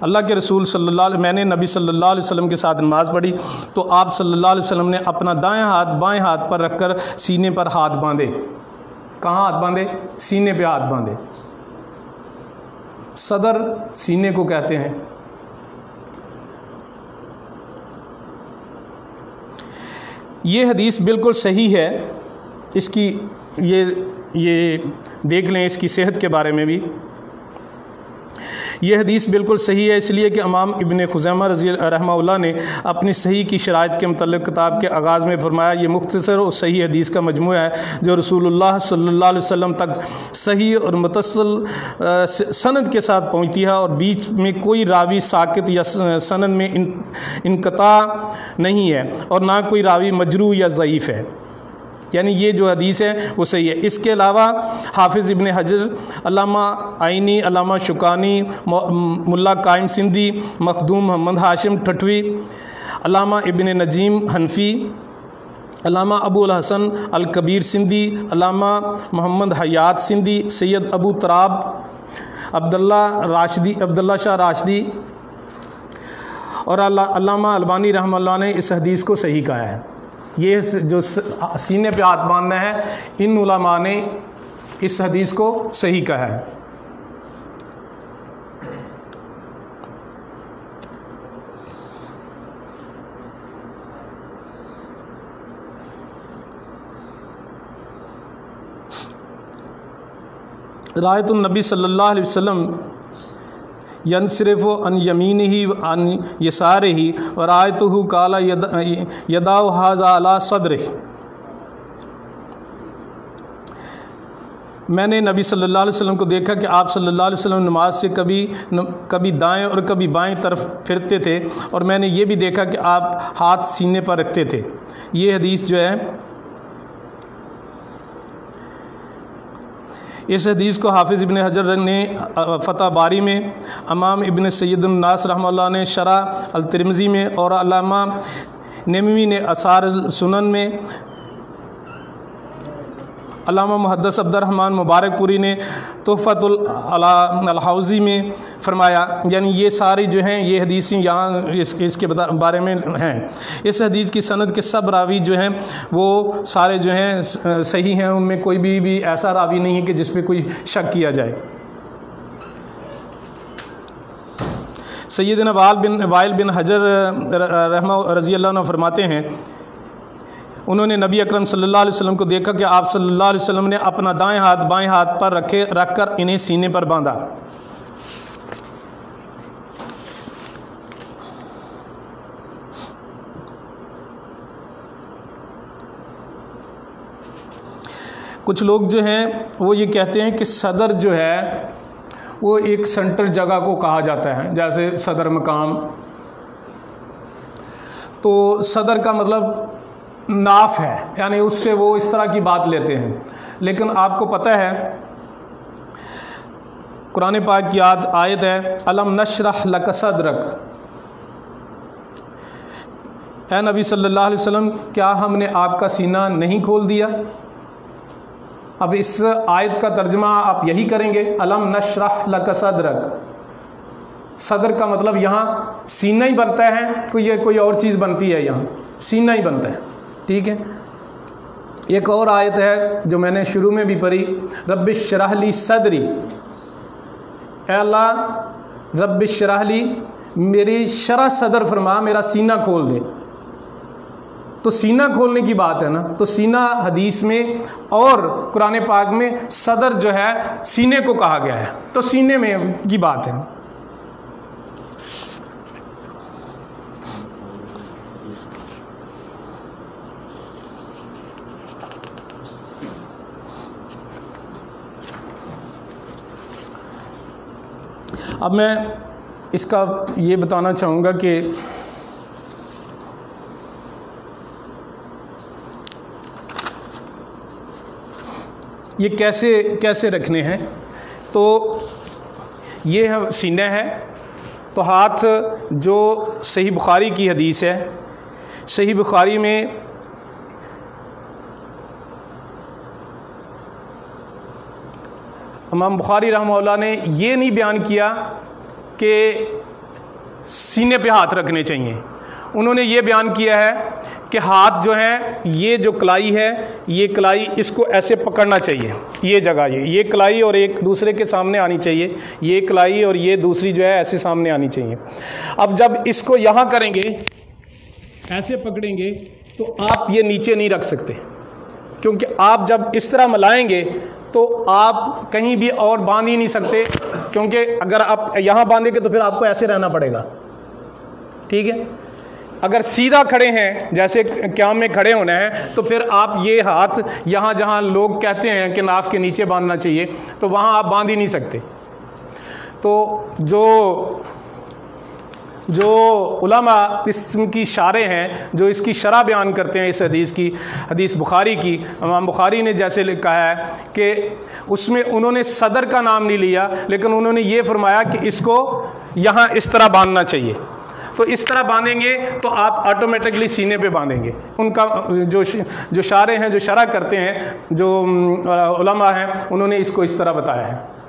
اللہ کے رسول صلی اللہ علیہ میں نے نبی صلی اللہ علیہ وسلم کے ساتھ نماز پڑھی، تو آپ صلی اللہ علیہ وسلم نے اپنا دائیں ہاتھ بائیں ہاتھ پر رکھ کر سینے پر ہاتھ باندھے۔ کہاں ہاتھ باندھے؟ سینے پہ ہاتھ باندھے۔ صدر سینے کو کہتے ہیں۔ یہ حدیث بالکل صحیح ہے۔ اس کی یہ یہ دیکھ لیں اس کی صحت کے بارے میں بھی۔ یہ حدیث بالکل صحیح ہے، اس لیے کہ امام ابن خزیمہ رضی رحمہ اللہ نے اپنی صحیح کی شرائط کے متعلق کتاب کے آغاز میں فرمایا، یہ مختصر اور صحیح حدیث کا مجموعہ ہے، جو رسول اللہ صلی اللہ علیہ وسلم تک صحیح اور متصل سند کے ساتھ پہنچتی ہے اور بیچ میں کوئی راوی ساکت یا سند میں انقطاع نہیں ہے اور نہ کوئی راوی مجروع یا ضعیف ہے۔ یعنی یہ جو حدیث ہے وہ صحیح ہے۔ اس کے علاوہ حافظ ابن حجر، علامہ آئینی علامہ شکانی ملا قائم سندھی، مخدوم محمد ہاشم ٹھٹوی، علامہ ابن نجیم حنفی، علامہ ابو الحسن الکبیر سندھی، علامہ محمد حیات سندھی، سید ابو تراب، عبداللہ راشدی، عبداللہ شاہ راشدی اور علامہ البانی رحمہ اللہ نے اس حدیث کو صحیح کہا ہے۔ یہ جو سینے پہ ہاتھ باندھنا ہے، ان علماء نے اس حدیث کو صحیح کہا ہے۔ رایت النبی صلی اللہ علیہ وسلم ین صرف ان یمین ہی ان یسار ہی اور آیت ہو کالا یدا حاض اعلیٰ صدر میں نے نبی صلی اللہ علیہ وسلم کو دیکھا کہ آپ صلی اللہ علیہ وسلم نماز سے کبھی کبھی دائیں اور کبھی بائیں طرف پھرتے تھے اور میں نے یہ بھی دیکھا کہ آپ ہاتھ سینے پر رکھتے تھے۔ یہ حدیث جو ہے اس حدیث کو حافظ ابن حجر نے فتح باری میں، امام ابن سید الناس رحمہ اللہ نے، شرح الترمزی میں اور علامہ نموی نے، اثار سنن میں علامہ محدث عبد الرحمن مبارک پوری نے تحفت الحوزی میں فرمایا یعنی یہ ساری جو ہیں، یہ حدیثیں یہاں اس اس کے بارے میں ہیں۔ اس حدیث کی سند کے سب راوی جو ہیں، وہ سارے جو ہیں صحیح ہیں۔ ان میں کوئی بھی بھی ایسا راوی نہیں ہے کہ جس پہ کوئی شک کیا جائے۔ سیدنا وائل بن وائل بن حجر رحمہ رضی اللہ عنہ فرماتے ہیں انہوں نے نبی اکرم صلی اللہ علیہ وسلم کو دیکھا کہ آپ صلی اللہ علیہ وسلم نے اپنا دائیں ہاتھ بائیں ہاتھ پر رکھے، رکھ کر انہیں سینے پر باندھا۔ کچھ لوگ جو ہیں، وہ یہ کہتے ہیں کہ صدر جو ہے، وہ ایک سنٹر جگہ کو کہا جاتا ہے، جیسے صدر مقام۔ تو صدر کا مطلب ناف ہے یعنی اس سے وہ اس طرح کی بات لیتے ہیں۔ لیکن آپ کو پتہ ہے، قرآن پاک کی یاد آیت ہے علم نشرح لکسد رکھ اے نبی صلی اللہ علیہ وسلم، کیا ہم نے آپ کا سینہ نہیں کھول دیا؟ اب اس آیت کا ترجمہ آپ یہی کریں گے علم نشرح لکسد رکھ صدر کا مطلب یہاں سینہ ہی بنتا ہے، کوئی یہ کوئی اور چیز بنتی ہے یہاں، سینہ ہی بنتا ہے۔ ٹھیک ہے؟ ایک اور آیت ہے جو میں نے شروع میں بھی پڑھی، رب شرح لی صدری۔ اے اللہ، رب شرح لی، میری شرح صدر فرما، میرا سینہ کھول دے۔ تو سینہ کھولنے کی بات ہے نا، تو سینہ حدیث میں اور قرآن پاک میں صدر جو ہے، سینے کو کہا گیا ہے۔ تو سینے میں کی بات ہے۔ اب میں اس کا یہ بتانا چاہوں گا کہ یہ کیسے کیسے رکھنے ہیں؟ تو یہ سینہ ہے۔ تو ہاتھ جو صحیح بخاری کی حدیث ہے۔ صحیح بخاری میں امام بخاری رحمہ اللہ نے یہ نہیں بیان کیا کہ سینے پہ ہاتھ رکھنے چاہیے۔ انہوں نے یہ بیان کیا ہے کہ ہاتھ جو ہے یہ جو کلائی ہے، یہ کلائی اس کو ایسے پکڑنا چاہیے۔ یہ جگہ یہ یہ کلائی اور ایک دوسرے کے سامنے آنی چاہیے۔ یہ کلائی اور یہ دوسری جو ہے، ایسے سامنے آنی چاہیے۔ اب جب اس کو یہاں کریں گے، ایسے پکڑیں گے تو آپ یہ نیچے نہیں رکھ سکتے۔ کیونکہ آپ جب اس طرح ملائیں گے تو آپ کہیں بھی اور باندھ ہی نہیں سکتے، کیونکہ اگر آپ یہاں باندھیں گے تو پھر آپ کو ایسے رہنا پڑے گا۔ ٹھیک ہے؟ اگر سیدھا کھڑے ہیں، جیسے قیام میں کھڑے ہونا ہے، تو پھر آپ یہ ہاتھ یہاں جہاں لوگ کہتے ہیں کہ ناف کے نیچے باندھنا چاہیے، تو وہاں آپ باندھ ہی نہیں سکتے۔ تو جو جو علماء اس کی شارے ہیں، جو اس کی شرح بیان کرتے ہیں اس حدیث کی، حدیث بخاری کی۔ امام بخاری نے جیسے کہا ہے کہ اس میں انہوں نے صدر کا نام نہیں لیا، لیکن انہوں نے یہ فرمایا کہ اس کو یہاں اس طرح باندھنا چاہیے۔ تو اس طرح باندھیں گے تو آپ آٹومیٹکلی سینے پہ باندھیں گے۔ ان کا جو جو شارے ہیں، جو شرح کرتے ہیں، جو علماء ہیں، انہوں نے اس کو اس طرح بتایا ہے۔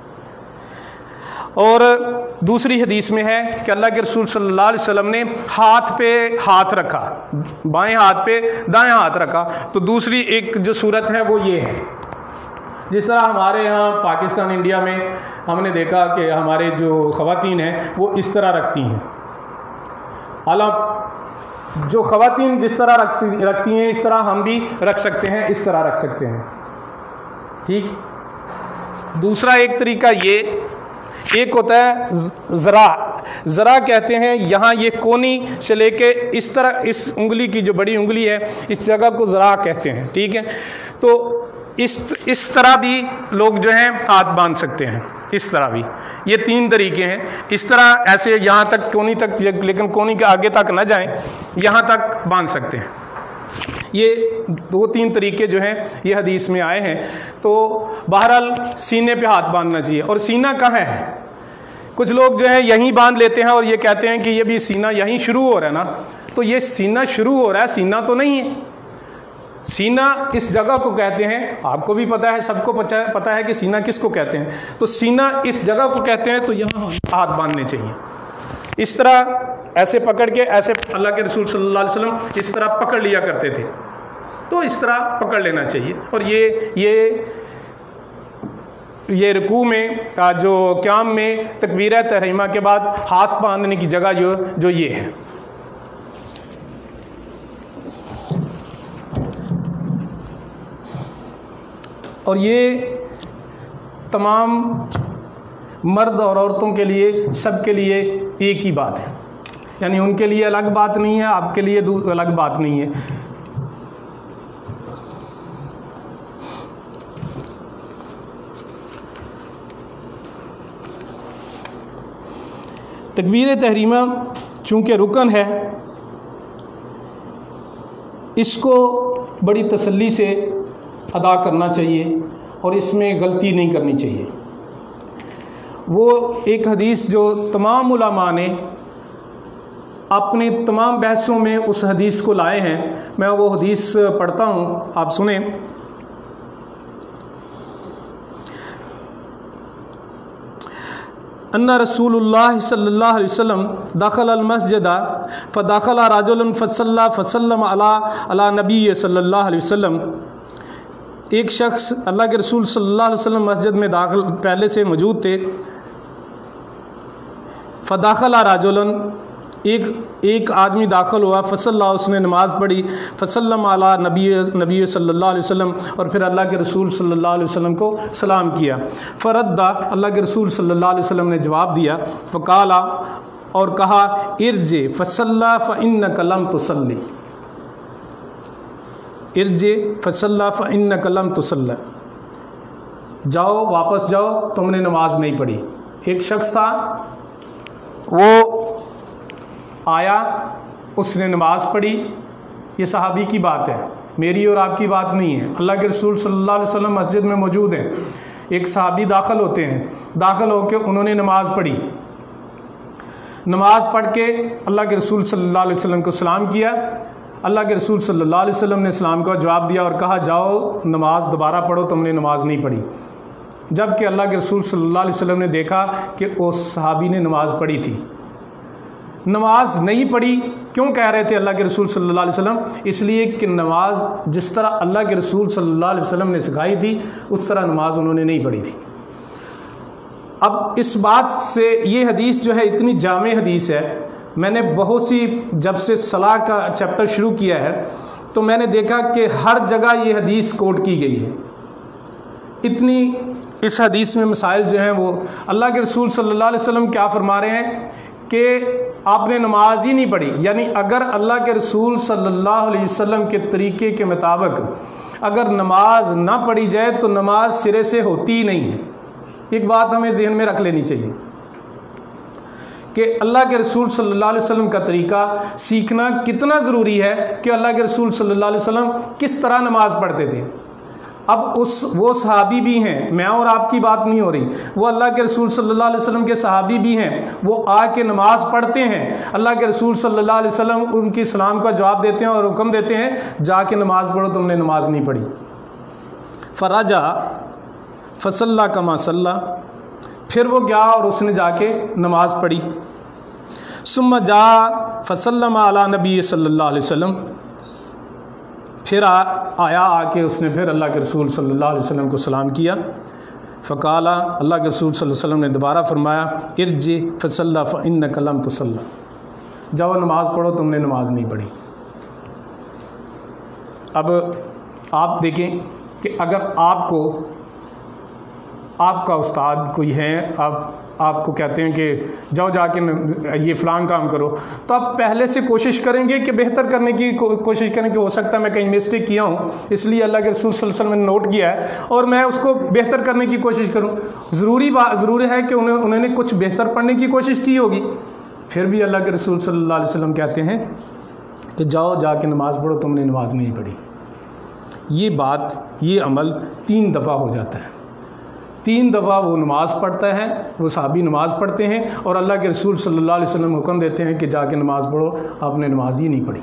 اور دوسری حدیث میں ہے کہ اللہ کے رسول صلی اللہ علیہ وسلم نے ہاتھ پہ ہاتھ رکھا، بائیں ہاتھ پہ دائیں ہاتھ رکھا۔ تو دوسری ایک جو صورت ہے وہ یہ ہے۔ جس طرح ہمارے یہاں پاکستان، انڈیا میں ہم نے دیکھا کہ ہمارے جو خواتین ہیں وہ اس طرح رکھتی ہیں۔ حالانکہ جو خواتین جس طرح رکھتی ہیں، اس طرح ہم بھی رکھ سکتے ہیں، اس طرح رکھ سکتے ہیں۔ ٹھیک۔ دوسرا ایک طریقہ یہ ایک ہوتا ہے ذرا ذرا کہتے ہیں یہاں یہ کونی سے لے کے اس طرح اس انگلی کی جو بڑی انگلی ہے، اس جگہ کو ذرا کہتے ہیں، ٹھیک ہے؟ تو اس اس طرح بھی لوگ جو ہیں ہاتھ باندھ سکتے ہیں، اس طرح بھی۔ یہ تین طریقے ہیں۔ اس طرح ایسے یہاں تک کونی تک، لیکن کونی کے آگے تک نہ جائیں، یہاں تک باندھ سکتے ہیں۔ یہ دو تین طریقے جو ہیں یہ حدیث میں آئے ہیں۔ تو بہرحال سینے پہ ہاتھ باندھنا چاہیے۔ اور سینہ کہاں ہے؟ کچھ لوگ جو ہیں یہیں باندھ لیتے ہیں اور یہ کہتے ہیں کہ یہ بھی سینہ یہیں شروع ہو رہا ہے نا۔ تو یہ سینہ شروع ہو رہا ہے، سینہ تو نہیں ہے۔ سینہ اس جگہ کو کہتے ہیں، آپ کو بھی پتہ ہے، سب کو پتہ ہے کہ سینہ کس کو کہتے ہیں۔ تو سینہ اس جگہ کو کہتے ہیں تو یہاں ہاتھ باندھنے چاہیے۔ اس طرح ایسے پکڑ کے، ایسے اللہ کے رسول صلی اللہ علیہ وسلم اس طرح پکڑ لیا کرتے تھے۔ تو اس طرح پکڑ لینا چاہیے۔ اور یہ یہ یہ رکوع میں جو قیام میں تکبیر تحریمہ کے بعد ہاتھ باندھنے کی جگہ جو جو یہ ہے۔ اور یہ تمام مرد اور عورتوں کے لیے، سب کے لیے ایک ہی بات ہے۔ یعنی ان کے لیے الگ بات نہیں ہے، آپ کے لیے الگ بات نہیں ہے۔ تکبیر تحریمہ چونکہ رکن ہے، اس کو بڑی تسلی سے ادا کرنا چاہیے اور اس میں غلطی نہیں کرنی چاہیے۔ وہ ایک حدیث جو تمام علماء نے اپنے تمام بحثوں میں اس حدیث کو لائے ہیں۔ میں وہ حدیث پڑھتا ہوں، آپ سنیں۔ ان رسول اللہ صلی اللہ علیہ وسلم داخل المسجد فداخل راجل فصل فسلم علی علی نبی صلی اللہ علیہ وسلم. ایک شخص اللہ کے رسول صلی اللہ علیہ وسلم مسجد میں داخل پہلے سے موجود تھے. فداخل راجل ایک ایک آدمی داخل ہوا فصل اللہ اس نے نماز پڑھی فصلم علیہ نبی نبی صلی اللہ علیہ وسلم، اور پھر اللہ کے رسول صلی اللہ علیہ وسلم کو سلام کیا۔ فردا اللہ کے رسول صلی اللہ علیہ وسلم نے جواب دیا فقالا اور کہا ارج فصل فن قلم تسلی ارج فصل فن قلم تسل جاؤ، واپس جاؤ، تم نے نماز نہیں پڑھی۔ ایک شخص تھا، وہ آیا، اس نے نماز پڑھی، یہ صحابی کی بات ہے، میری اور آپ کی بات نہیں ہے۔ اللہ کے رسول صلی اللہ علیہ وسلم مسجد میں موجود ہیں۔ ایک صحابی داخل ہوتے ہیں، داخل ہو کے انہوں نے نماز پڑھی۔ نماز پڑھ کے اللہ کے رسول صلی اللہ علیہ وسلم کو سلام کیا۔ اللہ کے رسول صلی اللہ علیہ وسلم نے اسلام کو جواب دیا اور کہا، جاؤ نماز دوبارہ پڑھو، تم نے نماز نہیں پڑھی۔ جبکہ اللہ کے رسول صلی اللہ علیہ وسلم نے دیکھا کہ اس صحابی نے نماز پڑھی تھی۔ نماز نہیں پڑھی، کیوں کہہ رہے تھے اللہ کے رسول صلی اللہ علیہ وسلم؟ اس لیے کہ نماز جس طرح اللہ کے رسول صلی اللہ علیہ وسلم نے سکھائی تھی، اس طرح نماز انہوں نے نہیں پڑھی تھی۔ اب اس بات سے یہ حدیث جو ہے اتنی جامع حدیث ہے۔ میں نے بہت سی جب سے صلاح کا چیپٹر شروع کیا ہے، تو میں نے دیکھا کہ ہر جگہ یہ حدیث کوٹ کی گئی ہے۔ اتنی اس حدیث میں مسائل جو ہیں وہ اللہ کے رسول صلی اللہ علیہ وسلم کیا فرما رہے ہیں؟ کہ آپ نے نماز ہی نہیں پڑھی۔ یعنی اگر اللہ کے رسول صلی اللہ علیہ وسلم کے طریقے کے مطابق اگر نماز نہ پڑھی جائے تو نماز سرے سے ہوتی ہی نہیں ہے۔ ایک بات ہمیں ذہن میں رکھ لینی چاہیے کہ اللہ کے رسول صلی اللہ علیہ وسلم کا طریقہ سیکھنا کتنا ضروری ہے کہ اللہ کے رسول صلی اللہ علیہ وسلم کس طرح نماز پڑھتے تھے۔ اب اس وہ صحابی بھی ہیں، میں اور آپ کی بات نہیں ہو رہی۔ وہ اللہ کے رسول صلی اللہ علیہ وسلم کے صحابی بھی ہیں، وہ آ کے نماز پڑھتے ہیں۔ اللہ کے رسول صلی اللہ علیہ وسلم ان کی سلام کا جواب دیتے ہیں اور حکم دیتے ہیں، جا کے نماز پڑھو، تم نے نماز نہیں پڑھی۔ فراجہ فصلہ کما صلاح پھر وہ گیا اور اس نے جا کے نماز پڑھی۔ ثم جا فسلم علی نبی صلی اللہ علیہ وسلم۔ پھر آیا، آ کے اس نے پھر اللہ کے رسول صلی اللہ علیہ وسلم کو سلام کیا۔ فقالہ اللہ کے رسول صلی اللہ علیہ وسلم نے دوبارہ فرمایا ارج فصلہ فن قلم تو جاؤ نماز پڑھو، تم نے نماز نہیں پڑھی۔ اب آپ دیکھیں کہ اگر آپ کو آپ کا استاد کوئی ہے آپ آپ کو کہتے ہیں کہ جاؤ جا کے یہ فلان کام کرو۔ تو آپ پہلے سے کوشش کریں گے کہ بہتر کرنے کی کوشش کریں کہ ہو سکتا ہے میں کہیں مسٹیک کیا ہوں۔ اس لیے اللہ کے رسول صلی اللہ علیہ وسلم نے نوٹ کیا ہے اور میں اس کو بہتر کرنے کی کوشش کروں۔ ضروری بات ضروری ہے کہ انہیں انہوں نے کچھ بہتر پڑھنے کی کوشش کی ہوگی۔ پھر بھی اللہ کے رسول صلی اللہ علیہ وسلم کہتے ہیں کہ جاؤ جا کے نماز پڑھو، تم نے نماز نہیں پڑھی۔ یہ بات، یہ عمل تین دفعہ ہو جاتا ہے۔ تین دفعہ وہ نماز پڑھتا ہے، وہ صحابی نماز پڑھتے ہیں اور اللہ کے رسول صلی اللہ علیہ وسلم حکم دیتے ہیں کہ جا کے نماز پڑھو، آپ نے نماز ہی نہیں پڑھی۔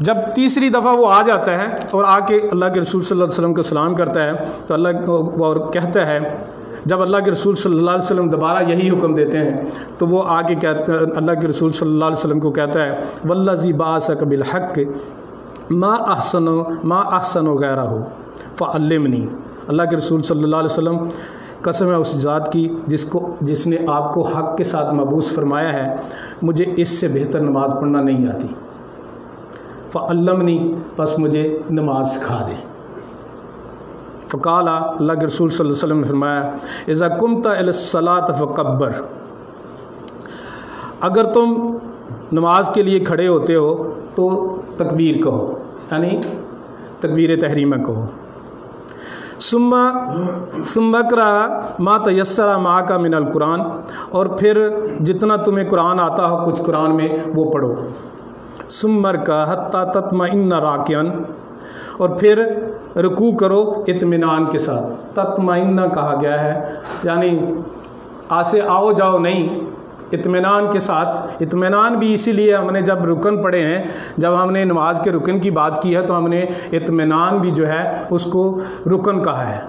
جب تیسری دفعہ وہ آ جاتا ہے اور آ کے اللہ کے رسول صلی اللہ علیہ وسلم کو سلام کرتا ہے، تو اللہ اور کہتا ہے، جب اللہ کے رسول صلی اللہ علیہ وسلم دوبارہ یہی حکم دیتے ہیں، تو وہ آ کے کہتا اللہ کے رسول صلی اللہ علیہ وسلم کو کہتا ہے ولہ زی باس بالحق، ما احسن و ما احسن وغیرہ ہو فعلمنی اللہ کے رسول صلی اللہ علیہ وسلم قسم ہے اس ذات کی، جس کو، جس نے آپ کو حق کے ساتھ مبوس فرمایا ہے، مجھے اس سے بہتر نماز پڑھنا نہیں آتی۔ فعلمنی بس مجھے نماز سکھا دیں فقالا، اللہ کے رسول صلی اللہ علیہ وسلم نے فرمایا، اذا کمتا الصلاۃ فقبر اگر تم نماز کے لیے کھڑے ہوتے ہو تو تکبیر کہو یعنی تکبیر تحریمہ کہو۔ سما سمبکرا ما تیسرا ماں کا من القرآن اور پھر جتنا تمہیں قرآن آتا ہو کچھ قرآن میں وہ پڑھو۔ سمر کا حتیٰ تتما ان راکین اور پھر رکوع کرو اطمینان کے ساتھ۔ تتما کہا گیا ہے یعنی آسے آؤ، جاؤ، نہیں۔ اطمینان کے ساتھ۔ اطمینان بھی اسی لیے ہم نے جب رکن پڑھے ہیں، جب ہم نے نماز کے رکن کی بات کی ہے، تو ہم نے اطمینان بھی جو ہے، اس کو رکن کہا ہے۔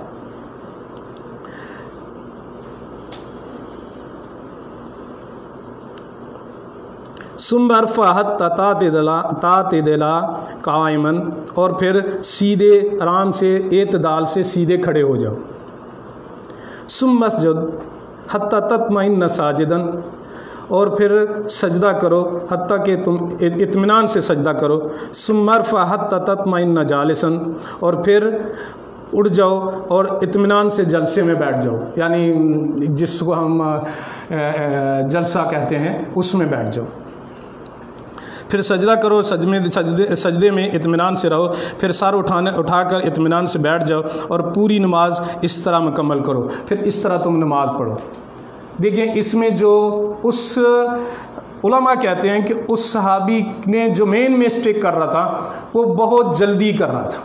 سمبر فہت تا دلا قائمن اور پھر سیدھے آرام سے، اعتدال سے سیدھے کھڑے ہو جاؤ۔ سم مسجد حتیٰ تطمئن ساجدن اور پھر سجدہ کرو، حتیٰ کہ تم اطمینان سے سجدہ کرو۔ سمرف حتیٰ تطمئن جالسن اور پھر اڑ جاؤ اور اطمینان سے جلسے میں بیٹھ جاؤ۔ یعنی جس کو ہم جلسہ کہتے ہیں، اس میں بیٹھ جاؤ۔ پھر سجدہ کرو، سجمے، سجدے سجدے میں اطمینان سے رہو۔ پھر سار اٹھانے، اٹھا کر اطمینان سے بیٹھ جاؤ اور پوری نماز اس طرح مکمل کرو۔ پھر اس طرح تم نماز پڑھو۔ دیکھیں اس میں جو اس، علماء کہتے ہیں کہ اس صحابی نے جو مین مسٹیک کر رہا تھا، وہ بہت جلدی کر رہا تھا۔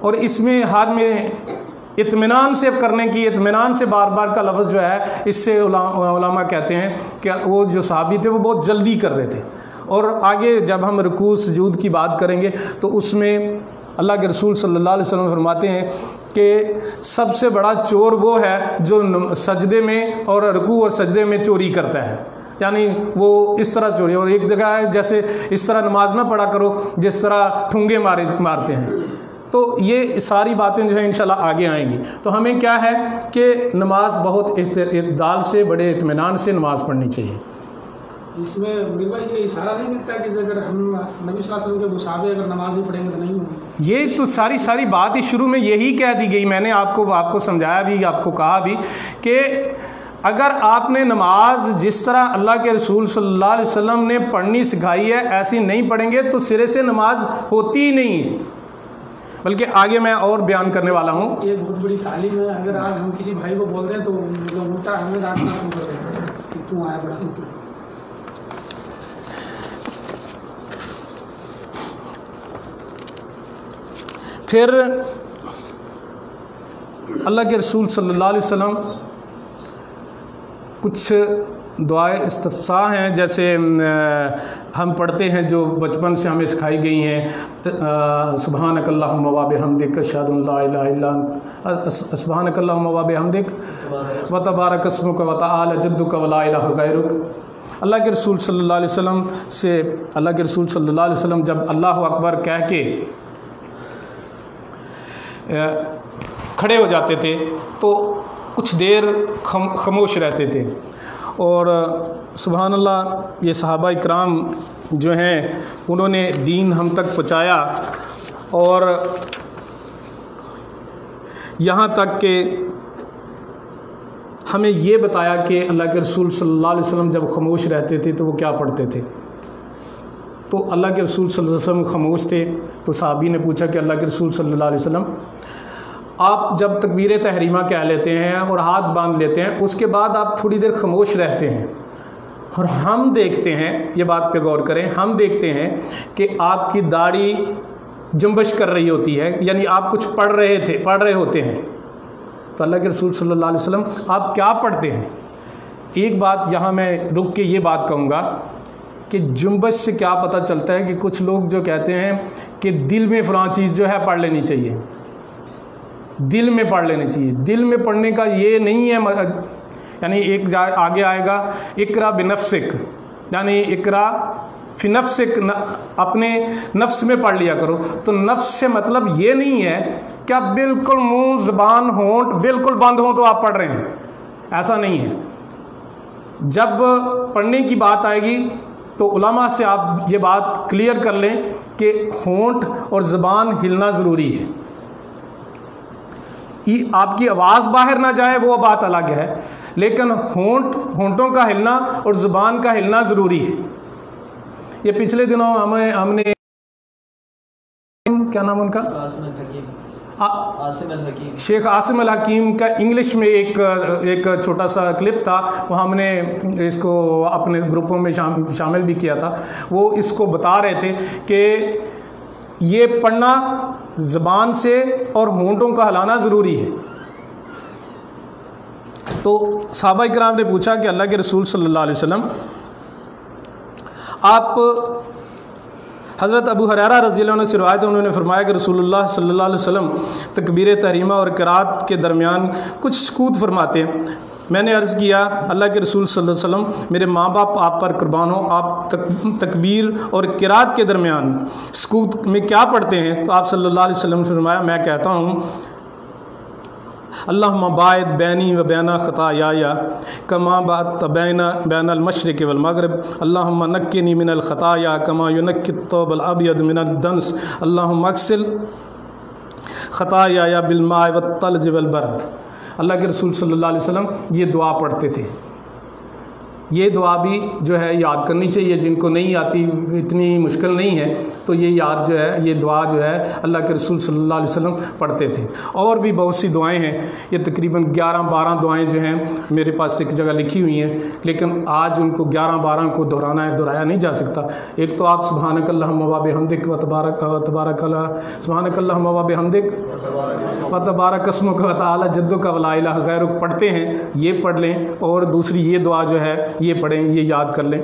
اور اس میں ہاتھ میں اطمینان سے کرنے کی، اطمینان سے بار بار کا لفظ جو ہے، اس سے علماء کہتے ہیں کہ وہ جو صحابی تھے، وہ بہت جلدی کر رہے تھے۔ اور آگے جب ہم رکوع، سجود کی بات کریں گے، تو اس میں اللہ کے رسول صلی اللہ علیہ وسلم فرماتے ہیں کہ سب سے بڑا چور وہ ہے جو سجدے میں اور رکوع اور سجدے میں چوری کرتا ہے۔ یعنی وہ اس طرح چوری اور ایک جگہ ہے جیسے اس طرح نماز نہ پڑھا کرو، جس طرح ٹھنگے مارے مارتے ہیں۔ تو یہ ساری باتیں جو ہیں انشاءاللہ آگے آئیں گی۔ تو ہمیں کیا ہے کہ نماز بہت اعتدال سے، بڑے اطمینان سے نماز پڑھنی چاہیے۔ اس میں بھائی یہ اشارہ نہیں ملتا کہ اگر ہم نبی صلی اللہ علیہ وسلم کے مصابے اگر نماز نہیں پڑھیں گے تو نہیں ہوگی۔ یہ تو ساری ساری بات ہی شروع میں یہی کہہ دی گئی۔ میں نے آپ کو آپ کو سمجھایا بھی آپ کو کہا بھی کہ اگر آپ نے نماز جس طرح اللہ کے رسول صلی اللہ علیہ وسلم نے پڑھنی سکھائی ہے ایسی نہیں پڑھیں گے تو سرے سے نماز ہوتی ہی نہیں ہے۔ بلکہ آگے میں اور بیان کرنے والا ہوں۔ یہ بہت بڑی تعلیم ہے۔ اگر آج ہم کسی بھائی کو بول دیں تو ہمیں شروع کر دیں کہ تو آیا بڑا پھر اللہ کے رسول صلی اللہ علیہ وسلم کچھ دعائیں استفساء ہیں، جیسے ہم پڑھتے ہیں جو بچپن سے ہمیں سکھائی گئی ہیں سبحان اک اللہ مواب حمدک شاد اللہ الہ اللہ سبحان اک اللہ مواب حمدک و تبارک قسم کا وط جد کا ولا الہ غیرک۔ اللہ کے رسول صلی اللہ علیہ وسلم سے، اللہ کے رسول صلی اللہ علیہ وسلم جب اللہ اکبر کہہ کے کھڑے ہو جاتے تھے تو کچھ دیر خاموش رہتے تھے۔ اور سبحان اللہ، یہ صحابہ اکرام جو ہیں، انہوں نے دین ہم تک پہنچایا۔ اور یہاں تک کہ ہمیں یہ بتایا کہ اللہ کے رسول صلی اللہ علیہ وسلم جب خاموش رہتے تھے تو وہ کیا پڑھتے تھے۔ تو اللہ کے رسول صلی اللہ علیہ وسلم خاموش تھے تو صحابی نے پوچھا کہ اللہ کے رسول صلی اللہ علیہ وسلم، آپ جب تکبیر تحریمہ کہہ لیتے ہیں اور ہاتھ باندھ لیتے ہیں، اس کے بعد آپ تھوڑی دیر خاموش رہتے ہیں۔ اور ہم دیکھتے ہیں، یہ بات پہ غور کریں، ہم دیکھتے ہیں کہ آپ کی داڑھی جنبش کر رہی ہوتی ہے یعنی آپ کچھ پڑھ رہے تھے، پڑھ رہے ہوتے ہیں۔ تو اللہ کے رسول صلی اللہ علیہ وسلم، آپ کیا پڑھتے ہیں؟ ایک بات یہاں میں رک کے یہ بات کہوں گا کہ جنبش سے کیا پتہ چلتا ہے کہ کچھ لوگ جو کہتے ہیں کہ دل میں فلاں چیز جو ہے پڑھ لینی چاہیے۔ دل میں پڑھ لینے چاہیے۔ دل میں پڑھنے کا یہ نہیں ہے یعنی ایک جا آگے آئے گا، اقرا بنفسک۔ یعنی اقرا فی نفسک اپنے نفس میں پڑھ لیا کرو۔ تو نفس سے مطلب یہ نہیں ہے کہ آپ بالکل منہ، زبان، ہونٹ بالکل بند ہوں تو آپ پڑھ رہے ہیں۔ ایسا نہیں ہے۔ جب پڑھنے کی بات آئے گی تو علماء سے آپ یہ بات کلیئر کر لیں کہ ہونٹ اور زبان ہلنا ضروری ہے۔ آپ کی آواز باہر نہ جائے، وہ بات الگ ہے۔ لیکن ہونٹ، ہونٹوں کا ہلنا اور زبان کا ہلنا ضروری ہے۔ یہ پچھلے دنوں ہمیں، ہم نے کیا نام ان کا؟ شیخ عاصم الحکیم کا انگلش میں ایک ایک چھوٹا سا کلپ تھا وہ ہم نے اس کو اپنے گروپوں میں شامل بھی کیا تھا۔ وہ اس کو بتا رہے تھے کہ یہ پڑھنا زبان سے اور ہونٹوں کا ہلانا ضروری ہے۔ تو صحابہ کرام نے پوچھا کہ اللہ کے رسول صلی اللہ علیہ وسلم، آپ حضرت ابو حرارہ رضی اللہ عنہ سے روایت انہوں نے فرمایا کہ رسول اللہ صلی اللہ علیہ وسلم تکبیر تحریمہ اور کراط کے درمیان کچھ سکوت فرماتے ہیں۔ میں نے عرض کیا، اللہ کے رسول صلی اللہ علیہ وسلم، میرے ماں باپ آپ پر قربان ہوں، آپ تکبیر اور کراط کے درمیان سکوت میں کیا پڑھتے ہیں؟ تو آپ صلی اللہ علیہ وسلم فرمایا، میں کہتا ہوں اللہ باعد بینی و بین خطایا کما بات بین بین المشرق والمغرب. اللہم نکنی من الخطایا، کما یونک الطوب الابید من الدنس. اللہم اکسل خطایا یا بالماء والطلج والبرد. اللہ کے رسول صلی اللہ علیہ وسلم یہ دعا پڑھتے تھے۔ یہ دعا بھی جو ہے یاد کرنی چاہیے، جن کو نہیں آتی، اتنی مشکل نہیں ہے۔ تو یہ یاد جو ہے، یہ دعا جو ہے اللہ کے رسول صلی اللہ علیہ وسلم پڑھتے تھے۔ اور بھی بہت سی دعائیں ہیں۔ یہ تقریباً گیارہ بارہ دعائیں جو ہیں، میرے پاس ایک جگہ لکھی ہوئی ہیں۔ لیکن آج ان کو گیارہ بارہ کو دہرانا ہے، دہرایا نہیں جا سکتا۔ ایک تو آپ سبحانک اللہ مباب حمدک و تبارک و تبارک اللہ سبحانک اللہ مباب حمدک و تبارک قسم کا تعالی جدو کا ولا الہ غیر پڑھتے ہیں، یہ پڑھ لیں۔ اور دوسری یہ دعا جو ہے یہ پڑھیں، یہ یاد کر لیں۔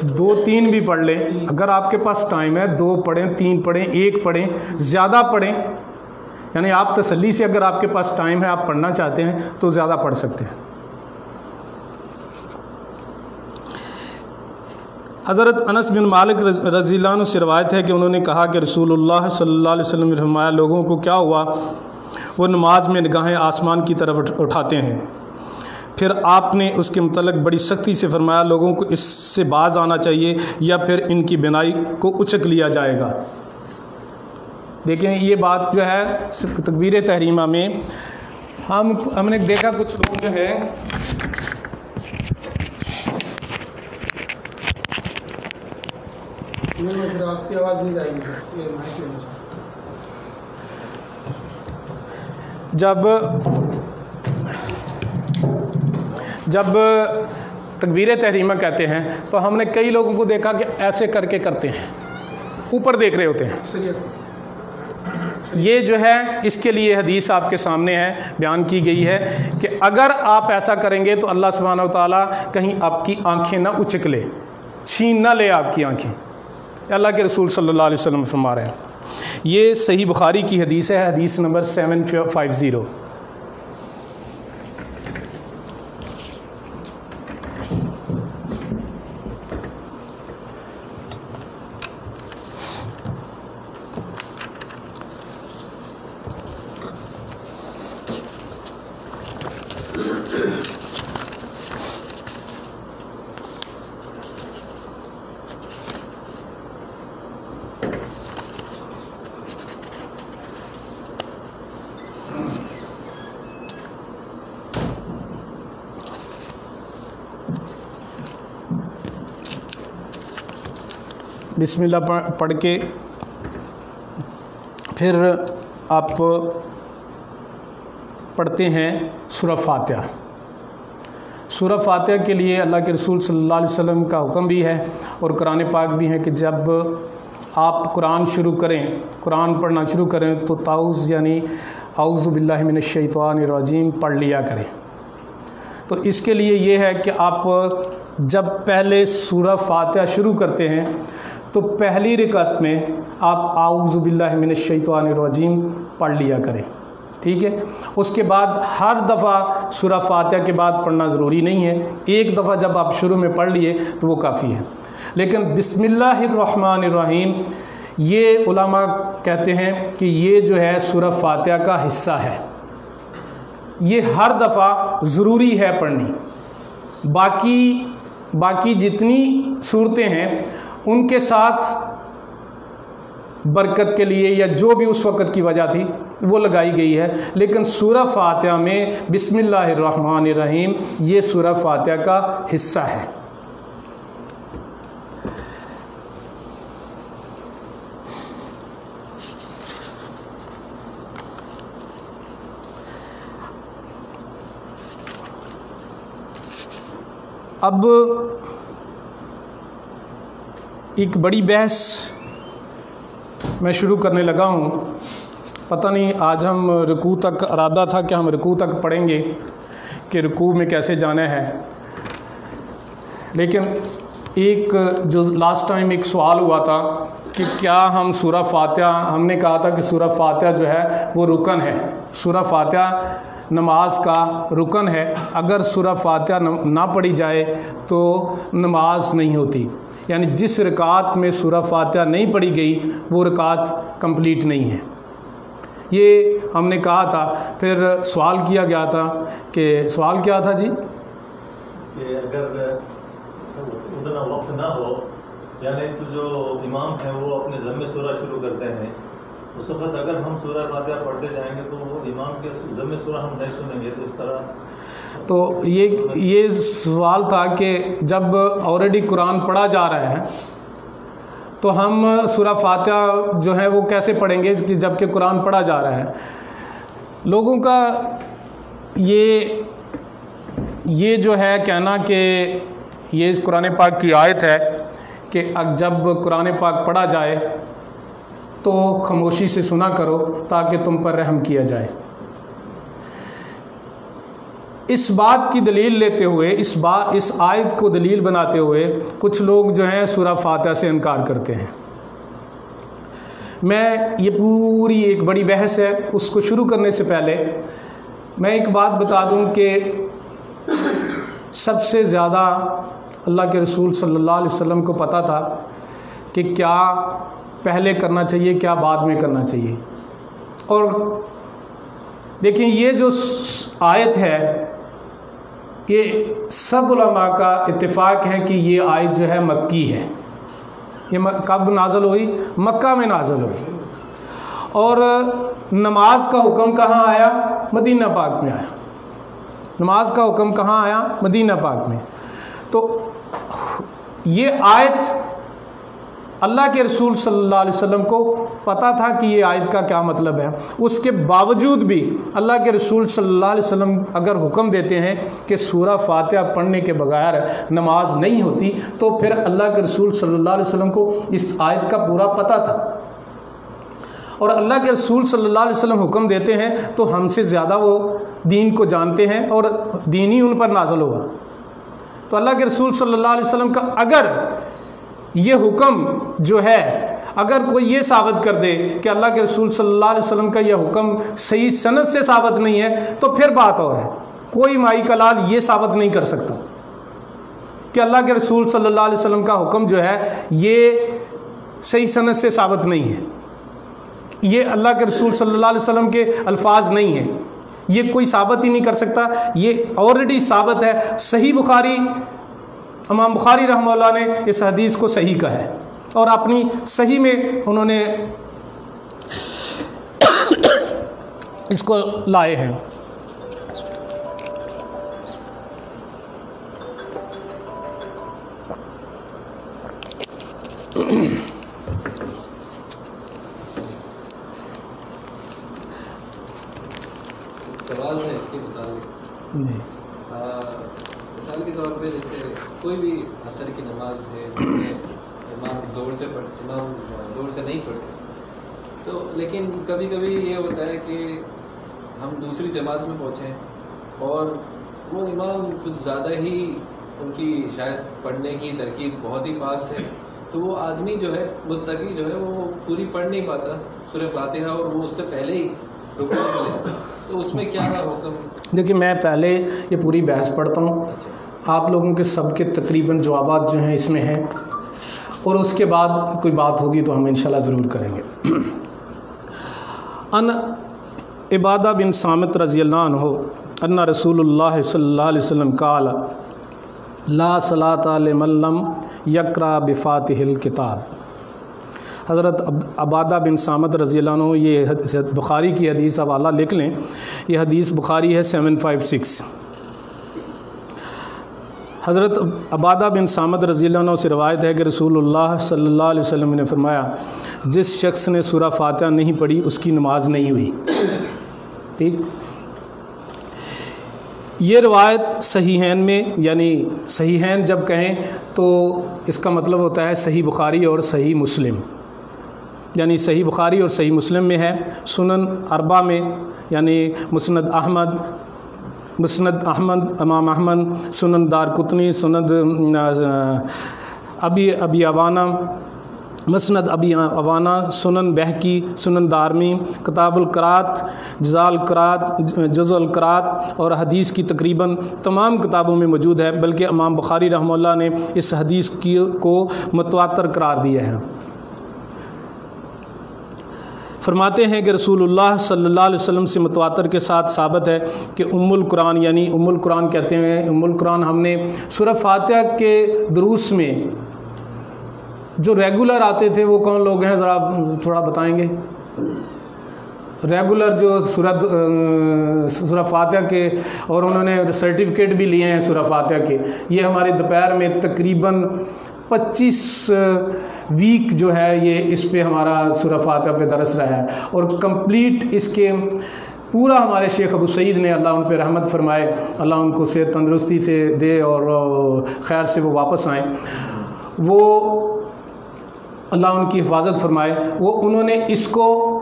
دو تین بھی پڑھ لیں۔ اگر آپ کے پاس ٹائم ہے، دو پڑھیں، تین پڑھیں، ایک پڑھیں، زیادہ پڑھیں۔ یعنی آپ تسلی سے اگر آپ کے پاس ٹائم ہے، آپ پڑھنا چاہتے ہیں، تو زیادہ پڑھ سکتے ہیں۔ حضرت انس بن مالک رضی اللہ عنہ سے روایت ہے کہ انہوں نے کہا کہ رسول اللہ صلی اللہ علیہ وسلم نے فرمایا، لوگوں کو کیا ہوا؟ وہ نماز میں نگاہیں آسمان کی طرف اٹھاتے ہیں۔ پھر آپ نے اس کے متعلق بڑی سختی سے فرمایا، لوگوں کو اس سے باز آنا چاہیے یا پھر ان کی بنائی کو اچک لیا جائے گا۔ دیکھیں، یہ بات جو ہے، تکبیر تحریمہ میں، ہم ہم نے دیکھا کچھ لوگ جو ہے آپ کی آواز نہیں جائے گی یہ مائک لینا چاہتا جب جب تکبیر تحریمہ کہتے ہیں، تو ہم نے کئی لوگوں کو دیکھا کہ ایسے کر کے کرتے ہیں، اوپر دیکھ رہے ہوتے ہیں۔ یہ جو ہے، اس کے لیے حدیث آپ کے سامنے ہے، بیان کی گئی ہے کہ اگر آپ ایسا کریں گے تو اللہ سبحانہ و تعالیٰ کہیں آپ کی آنکھیں نہ اچک لے، چھین نہ لے آپ کی آنکھیں۔ اللہ کے رسول صلی اللہ علیہ وسلم فرما رہے ہیں۔ یہ صحیح بخاری کی حدیث ہے حدیث نمبر سیون فائیو زیرو بسم اللہ پڑھ- کے پھر آپ پڑھتے ہیں سورہ فاتحہ۔ سورہ فاتحہ کے لیے اللہ کے رسول صلی اللہ علیہ وسلم کا حکم بھی ہے اور قرآن پاک بھی ہے کہ جب آپ قرآن شروع کریں، قرآن پڑھنا شروع کریں تو تاؤز یعنی اعوذ باللہ من الشیطان الرجیم پڑھ لیا کریں۔ تو اس کے لیے یہ ہے کہ آپ جب پہلے سورہ فاتحہ شروع کرتے ہیں تو پہلی رکعت میں آپ اعوذ باللہ من الشیطان الرجیم پڑھ لیا کریں، ٹھیک ہے؟ اس کے بعد ہر دفعہ سورہ فاتحہ کے بعد پڑھنا ضروری نہیں ہے۔ ایک دفعہ جب آپ شروع میں پڑھ لیے تو وہ کافی ہے۔ لیکن بسم اللہ الرحمن الرحیم، یہ علماء کہتے ہیں کہ یہ جو ہے سورہ فاتحہ کا حصہ ہے۔ یہ ہر دفعہ ضروری ہے پڑھنی۔ باقی باقی جتنی صورتیں ہیں ان کے ساتھ برکت کے لیے یا جو بھی اس وقت کی وجہ تھی، وہ لگائی گئی ہے۔ لیکن سورہ فاتحہ میں بسم اللہ الرحمن الرحیم، یہ سورہ فاتحہ کا حصہ ہے۔ اب ایک بڑی بحث میں شروع کرنے لگا ہوں۔ پتہ نہیں آج ہم رکوع تک ارادہ تھا کہ ہم رکوع تک پڑھیں گے کہ رکوع میں کیسے جانا ہے۔ لیکن ایک جو لاسٹ ٹائم ایک سوال ہوا تھا کہ کیا ہم سورہ فاتحہ، ہم نے کہا تھا کہ سورہ فاتحہ جو ہے وہ رکن ہے۔ سورہ فاتحہ نماز کا رکن ہے۔ اگر سورہ فاتحہ نہ پڑھی جائے تو نماز نہیں ہوتی۔ یعنی جس رکعت میں سورہ فاتحہ نہیں پڑھی گئی، وہ رکعت کمپلیٹ نہیں ہے۔ یہ ہم نے کہا تھا، پھر سوال کیا گیا تھا کہ سوال کیا تھا جی؟ کہ اگر اتنا وقت نہ ہو یعنی تو جو امام ہیں وہ اپنے ذمے سورہ شروع کرتے ہیں۔ اس وقت اگر ہم سورہ فاتحہ پڑھتے جائیں گے تو وہ امام کے ضم سورہ ہم نہیں سنیں گے تو اس طرح تو یہ یہ سوال تھا کہ جب آلریڈی قرآن پڑھا جا رہا ہے، تو ہم سورہ فاتحہ جو ہے وہ کیسے پڑھیں گے کہ جبکہ قرآن پڑھا جا رہا ہے؟ لوگوں کا یہ یہ جو ہے کہنا کہ یہ قرآن پاک کی آیت ہے کہ جب قرآن پاک پڑھا جائے تو خاموشی سے سنا کرو تاکہ تم پر رحم کیا جائے۔ اس بات کی دلیل لیتے ہوئے، اس بات اس آیت کو دلیل بناتے ہوئے کچھ لوگ جو ہیں سورہ فاتحہ سے انکار کرتے ہیں۔ میں، یہ پوری ایک بڑی بحث ہے، اس کو شروع کرنے سے پہلے میں ایک بات بتا دوں کہ سب سے زیادہ اللہ کے رسول صلی اللہ علیہ وسلم کو پتہ تھا کہ کیا پہلے کرنا چاہیے، کیا بعد میں کرنا چاہیے؟ اور دیکھیں، یہ جو آیت ہے، یہ سب علماء کا اتفاق ہے کہ یہ آیت جو ہے مکی ہے۔ یہ کب نازل ہوئی؟ مکہ میں نازل ہوئی۔ اور نماز کا حکم کہاں آیا؟ مدینہ پاک میں آیا۔ نماز کا حکم کہاں آیا؟ مدینہ پاک میں۔ تو یہ آیت اللہ کے رسول صلی اللہ علیہ وسلم کو پتہ تھا کہ یہ آیت کا کیا مطلب ہے۔ اس کے باوجود بھی اللہ کے رسول صلی اللہ علیہ وسلم اگر حکم دیتے ہیں کہ سورہ فاتحہ پڑھنے کے بغیر نماز نہیں ہوتی، تو پھر اللہ کے رسول صلی اللہ علیہ وسلم کو اس آیت کا پورا پتہ تھا۔ اور اللہ کے رسول صلی اللہ علیہ وسلم حکم دیتے ہیں تو ہم سے زیادہ وہ دین کو جانتے ہیں اور دین ہی ان پر نازل ہوگا تو اللہ کے رسول صلی اللہ علیہ وسلم کا اگر یہ حکم جو ہے، اگر کوئی یہ ثابت کر دے کہ اللہ کے رسول صلی اللہ علیہ وسلم کا یہ حکم صحیح صنعت سے ثابت نہیں ہے، تو پھر بات اور ہے۔ کوئی مائی کلال یہ ثابت نہیں کر سکتا کہ اللہ کے رسول صلی اللہ علیہ وسلم کا حکم جو ہے، یہ صحیح صنعت سے ثابت نہیں ہے۔ یہ اللہ کے رسول صلی اللہ علیہ وسلم کے الفاظ نہیں ہیں۔ یہ کوئی ثابت ہی نہیں کر سکتا۔ یہ آلریڈی ثابت ہے۔ صحیح بخاری امام بخاری رحمہ اللہ نے اس حدیث کو صحیح کہا ہے اور اپنی صحیح میں انہوں نے اس کو لائے ہیں۔ سوال ہے اس کے مطابق۔ جی۔ مثال کے طور پہ جیسے کوئی بھی عصر کی نماز ہے امام زور سے پڑھ امام زور سے نہیں پڑھتے۔ تو لیکن کبھی کبھی یہ ہوتا ہے کہ ہم دوسری جماعت میں پہنچیں اور وہ امام کچھ زیادہ ہی ان کی شاید پڑھنے کی ترکیب بہت ہی فاسٹ ہے۔ تو وہ آدمی جو ہے متقی جو ہے وہ پوری پڑھ نہیں پاتا۔ سورہ فاتحہ اور وہ اس سے پہلے ہی رکو تو اس میں کیا حکم؟ دیکھیے میں پہلے یہ پوری بحث پڑھتا ہوں۔ اچھا۔ آپ لوگوں کے سب کے تقریباً جوابات جو ہیں اس میں ہیں اور اس کے بعد کوئی بات ہوگی تو ہم انشاءاللہ ضرور کریں گے۔ ان عبادہ بن سامت رضی اللہ عنہ ان رسول اللہ صلی اللہ علیہ وسلم قال، لا صلاۃ لمن یکرا بفاتح الکتاب حضرت عبادہ بن سامت رضی اللہ عنہ، یہ بخاری کی حدیث، حوالہ لکھ لیں، یہ حدیث بخاری ہے سیون فائیو سکس۔ حضرت عبادہ بن سامد رضی اللہ عنہ سے روایت ہے کہ رسول اللہ صلی اللہ علیہ وسلم نے فرمایا، جس شخص نے سورہ فاتحہ نہیں پڑھی، اس کی نماز نہیں ہوئی۔ ٹھیک؟ یہ روایت صحیحین میں یعنی صحیحین جب کہیں تو اس کا مطلب ہوتا ہے صحیح بخاری اور صحیح مسلم۔ یعنی صحیح بخاری اور صحیح مسلم میں ہے۔ سنن اربا میں یعنی مسند احمد مسند احمد، امام احمد، سنن دار قطنی، سند ابی ابی عوانہ، مسند ابی عوانہ، سنن بہکی، سنن دارمی، کتاب القرات جزا القرات جز القرات اور حدیث کی تقریباً تمام کتابوں میں موجود ہے، بلکہ امام بخاری رحمہ اللہ نے اس حدیث کی کو متواتر قرار دیا ہے۔ فرماتے ہیں کہ رسول اللہ صلی اللہ علیہ وسلم سے متواتر کے ساتھ ثابت ہے کہ ام القرآن یعنی ام القرآن کہتے ہیں، ام القرآن ہم نے سورہ فاتحہ کے دروس میں جو ریگولر آتے تھے، وہ کون لوگ ہیں؟ ذرا تھوڑا بتائیں گے۔ ریگولر جو صورت سورہ فاتحہ کے، اور انہوں نے سرٹیفکیٹ بھی لیے ہیں سورہ فاتحہ کے۔ یہ ہمارے دوپہر میں تقریباً پچیس ویک جو ہے یہ اس پہ ہمارا سورہ فاتحہ پہ درس رہا ہے اور کمپلیٹ اس کے پورا ہمارے شیخ ابو سعید نے اللہ ان پہ رحمت فرمائے، اللہ ان کو صحت تندرستی سے دے اور خیر سے وہ واپس آئیں۔ وہ اللہ ان کی حفاظت فرمائے، وہ انہوں نے اس کو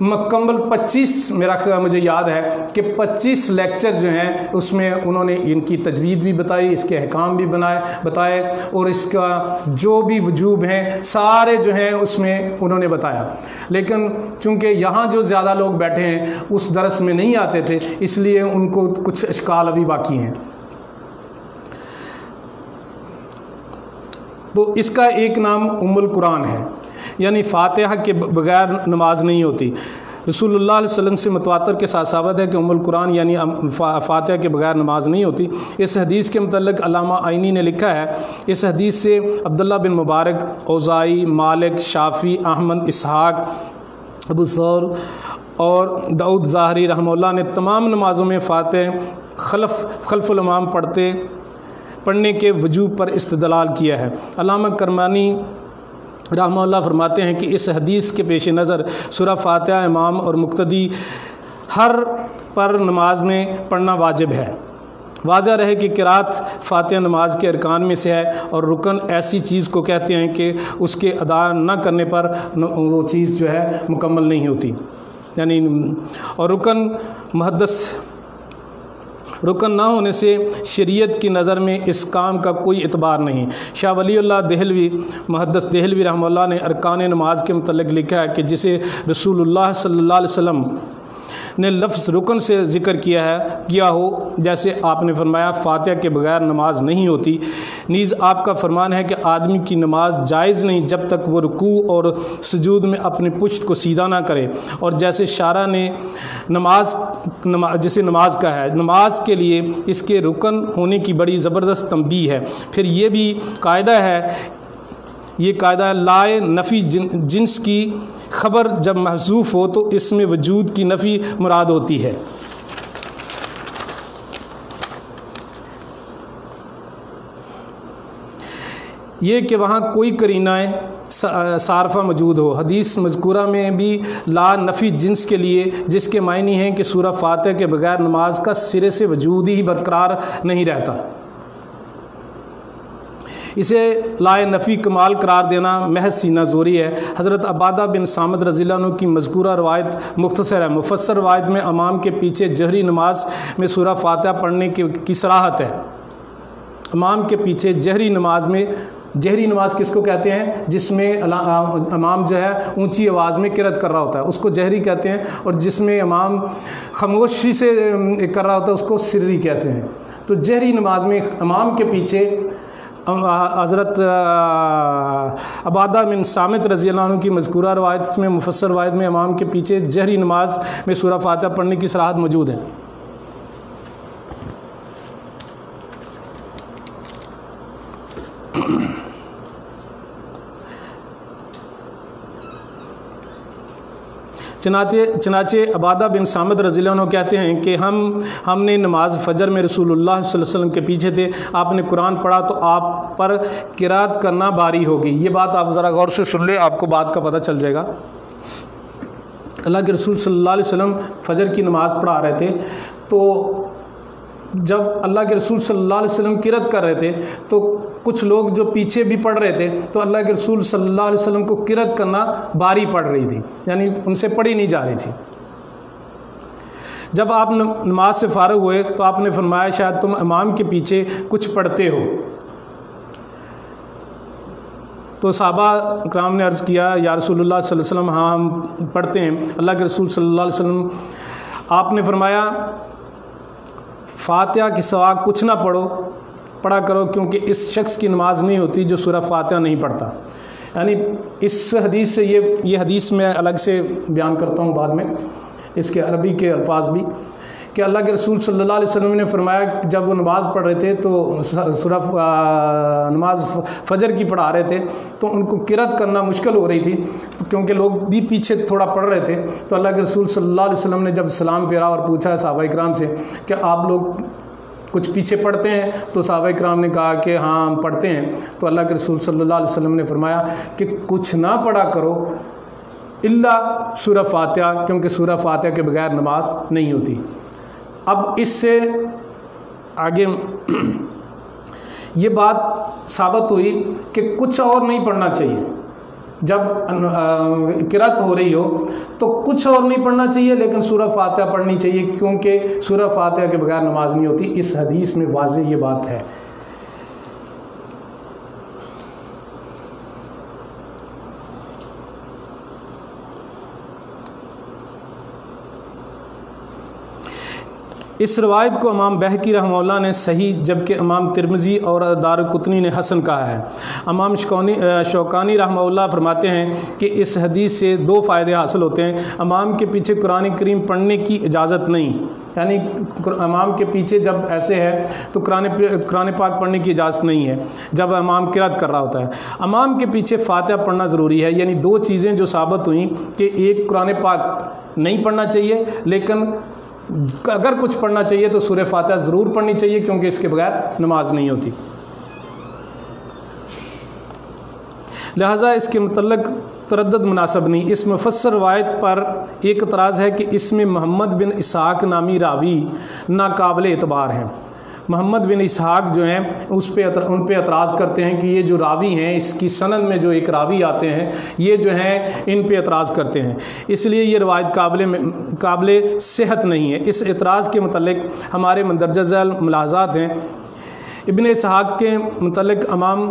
مکمل پچیس، میرا خیال مجھے یاد ہے کہ پچیس لیکچر جو ہیں، اس میں انہوں نے ان کی تجوید بھی بتائی، اس کے احکام بھی بنائے، بتائے اور اس کا جو بھی وجوب ہیں، سارے جو ہیں، اس میں انہوں نے بتایا۔ لیکن چونکہ یہاں جو زیادہ لوگ بیٹھے ہیں، اس درس میں نہیں آتے تھے، اس لیے ان کو کچھ اشکال ابھی باقی ہیں۔ تو اس کا ایک نام ام القرآن ہے۔ یعنی فاتحہ کے بغیر نماز نہیں ہوتی۔ رسول اللہ علیہ وسلم سے متواتر کے ساتھ ثابت ہے کہ ام القرآن یعنی فاتحہ کے بغیر نماز نہیں ہوتی۔ اس حدیث کے متعلق علامہ آئینی نے لکھا ہے۔ اس حدیث سے عبداللہ بن مبارک، اوزائی، مالک شافی احمد، اسحاق، ابو سور اور دعود ظاہری رحمہ اللہ نے تمام نمازوں میں فاتح خلف خلف الامام پڑھتے، پڑھنے کے وجوب پر استدلال کیا ہے۔ علامہ کرمانی رحمہ اللہ فرماتے ہیں کہ اس حدیث کے پیش نظر سورہ فاتحہ، امام اور مقتدی ہر پر نماز میں پڑھنا واجب ہے۔ واضح رہے کہ قرات فاتحہ نماز کے ارکان میں سے ہے اور رکن ایسی چیز کو کہتے ہیں کہ اس کے ادا نہ کرنے پر وہ چیز جو ہے مکمل نہیں ہوتی۔ یعنی اور رکن محدث رکن نہ ہونے سے شریعت کی نظر میں اس کام کا کوئی اعتبار نہیں۔ شاہ ولی اللہ دہلوی، محدث دہلوی رحمہ اللہ نے ارکان نماز کے متعلق لکھا ہے کہ جسے رسول اللہ صلی اللہ علیہ وسلم نے لفظ رکن سے ذکر کیا ہے، کیا ہو؟ جیسے آپ نے فرمایا، فاتحہ کے بغیر نماز نہیں ہوتی۔ نیز آپ کا فرمان ہے کہ آدمی کی نماز جائز نہیں جب تک وہ رکوع اور سجود میں اپنی پشت کو سیدھا نہ کرے۔ اور جیسے شارہ نے نماز جسے نماز کا ہے، نماز کے لیے اس کے رکن ہونے کی بڑی زبردست تنبیہ ہے۔ پھر یہ بھی قاعدہ ہے یہ قاعدہ لائے نفی جنس کی خبر جب محضوف ہو تو اس میں وجود کی نفی مراد ہوتی ہے۔ یہ کہ وہاں کوئی کرینہ صارفہ موجود ہو۔ حدیث مذکورہ میں بھی لا نفی جنس کے لیے جس کے معنی ہیں کہ سورہ فاتح کے بغیر نماز کا سرے سے وجود ہی برقرار نہیں رہتا۔ اسے لائے نفی کمال قرار دینا محض سینہ زوری ہے۔ حضرت عبادہ بن سامد رضی اللہ عنہ کی مذکورہ روایت مختصر ہے۔ مفسر روایت میں امام کے پیچھے جہری نماز میں سورہ فاتحہ پڑھنے کی صلاحت ہے۔ امام کے پیچھے جہری نماز میں جہری نماز کس کو کہتے ہیں؟ جس میں امام جو ہے اونچی آواز میں کرت کر رہا ہوتا ہے۔ اس کو جہری کہتے ہیں اور جس میں امام خاموشی سے کر رہا ہوتا ہے، اس کو سری کہتے ہیں۔ تو جہری نماز میں امام کے پیچھے حضرت عبادہ بن سامت رضی اللہ عنہ کی مذکورہ روایت میں، مفسر روایت میں امام کے پیچھے جہری نماز میں سورہ فاتحہ پڑھنے کی صراحت موجود ہے۔ چنانچہ چنانچہ عبادہ بن سامد رضی اللہ عنہ کہتے ہیں کہ ہم ہم نے نماز فجر میں رسول اللہ صلی اللہ علیہ وسلم کے پیچھے تھے، آپ نے قرآن پڑھا تو آپ پر قرات کرنا بھاری ہوگی۔ یہ بات آپ ذرا غور سے سن لیں، آپ کو بات کا پتہ چل جائے گا۔ اللہ کے رسول صلی اللہ علیہ وسلم فجر کی نماز پڑھا رہے تھے تو جب اللہ کے رسول صلی اللہ علیہ وسلم کرت کر رہے تھے، تو کچھ لوگ جو پیچھے بھی پڑھ رہے تھے، تو اللہ کے رسول صلی اللہ علیہ وسلم کو کرت کرنا باری پڑھ رہی تھی یعنی ان سے پڑھی نہیں جا رہی تھی۔ جب آپ نماز سے فارغ ہوئے، تو آپ نے فرمایا، شاید تم امام کے پیچھے کچھ پڑھتے ہو۔ تو صحابہ کرام نے عرض کیا، یا رسول اللہ صلی اللہ علیہ وسلم ہاں ہم پڑھتے ہیں۔ اللہ کے رسول صلی اللہ علیہ وسلم، آپ نے فرمایا فاتحہ کی سوا کچھ نہ پڑھو، پڑھا کرو کیونکہ اس شخص کی نماز نہیں ہوتی جو سورہ فاتحہ نہیں پڑھتا۔ یعنی اس حدیث سے یہ یہ حدیث میں الگ سے بیان کرتا ہوں بعد میں، اس کے عربی کے الفاظ بھی۔ کہ اللہ کے رسول صلی اللہ علیہ وسلم نے فرمایا کہ جب وہ نماز پڑھ رہے تھے تو سورہ نماز فجر کی پڑھا رہے تھے، تو ان کو کرت کرنا مشکل ہو رہی تھی کیونکہ لوگ بھی پیچھے تھوڑا پڑھ رہے تھے، تو اللہ کے رسول صلی اللہ علیہ وسلم نے جب سلام پھیرا اور پوچھا صحابہ اکرام سے کہ آپ لوگ کچھ پیچھے پڑھتے ہیں؟ تو صحابہ کرام نے کہا کہ ہاں ہم پڑھتے ہیں۔ تو اللہ کے رسول صلی اللہ علیہ وسلم نے فرمایا کہ کچھ نہ پڑھا کرو اللہ سورہ فاتحہ، کیونکہ سورہ فاتحہ کے بغیر نماز نہیں ہوتی۔ اب اس سے آگے یہ بات ثابت ہوئی کہ کچھ اور نہیں پڑھنا چاہیے۔ جب کرت ہو رہی ہو تو کچھ اور نہیں پڑھنا چاہیے، لیکن سورہ فاتحہ پڑھنی چاہیے، کیونکہ سورہ فاتحہ کے بغیر نماز نہیں ہوتی۔ اس حدیث میں واضح یہ بات ہے۔ اس روایت کو امام بہکی رحمہ اللہ نے صحیح، جبکہ امام ترمزی اور دار قطنی نے حسن کہا ہے۔ امام شکونی شوکانی رحمہ اللہ فرماتے ہیں کہ اس حدیث سے دو فائدے حاصل ہوتے ہیں۔ امام کے پیچھے قرآن کریم پڑھنے کی اجازت نہیں یعنی امام کے پیچھے جب ایسے ہے تو قرآن قرآن پاک پڑھنے کی اجازت نہیں ہے، جب امام قرات کر رہا ہوتا ہے۔ امام کے پیچھے فاتحہ پڑھنا ضروری ہے یعنی دو چیزیں جو ثابت ہوئیں کہ ایک قرآن پاک نہیں پڑھنا چاہیے، لیکن اگر کچھ پڑھنا چاہیے تو سورہ فاتحہ ضرور پڑھنی چاہیے کیونکہ اس کے بغیر نماز نہیں ہوتی۔ لہٰذا اس کے متعلق تردد مناسب نہیں۔ اس مفسر روایت پر ایک اعتراض ہے کہ اس میں محمد بن اسحاق نامی راوی ناقابل اعتبار ہیں۔ محمد بن اسحاق جو ہیں، اس پہ ان پہ اعتراض کرتے ہیں کہ یہ جو راوی ہیں، اس کی سند میں جو ایک راوی آتے ہیں، یہ جو ہیں، ان پہ اعتراض کرتے ہیں۔ اس لیے یہ روایت قابل قابل صحت نہیں ہے۔ اس اعتراض کے متعلق ہمارے مندرجہ ذیل ملاحظات ہیں۔ ابن اسحاق کے متعلق امام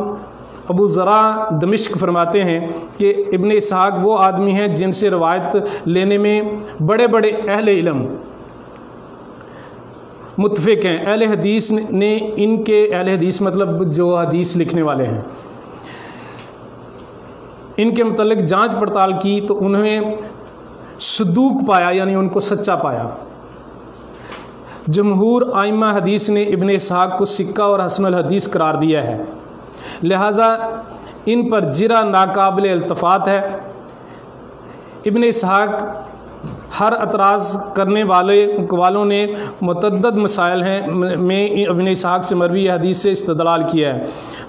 ابو ذرا دمشق فرماتے ہیں کہ ابن اسحاق وہ آدمی ہیں جن سے روایت لینے میں بڑے بڑے اہل علم متفق ہیں۔ اہل حدیث نے ان کے، اہل حدیث مطلب جو حدیث لکھنے والے ہیں، ان کے متعلق جانچ پڑتال کی تو انہیں صدوق پایا یعنی ان کو سچا پایا۔ جمہور آئمہ حدیث نے ابن اسحاق کو سکہ اور حسن الحدیث قرار دیا ہے۔ لہٰذا ان پر جرا ناقابل التفات ہے۔ ابن اسحاق ہر اعتراض کرنے والے والوں نے متعدد مسائل ہیں، میں ابن اسحاق سے مروی حدیث سے استدلال کیا ہے۔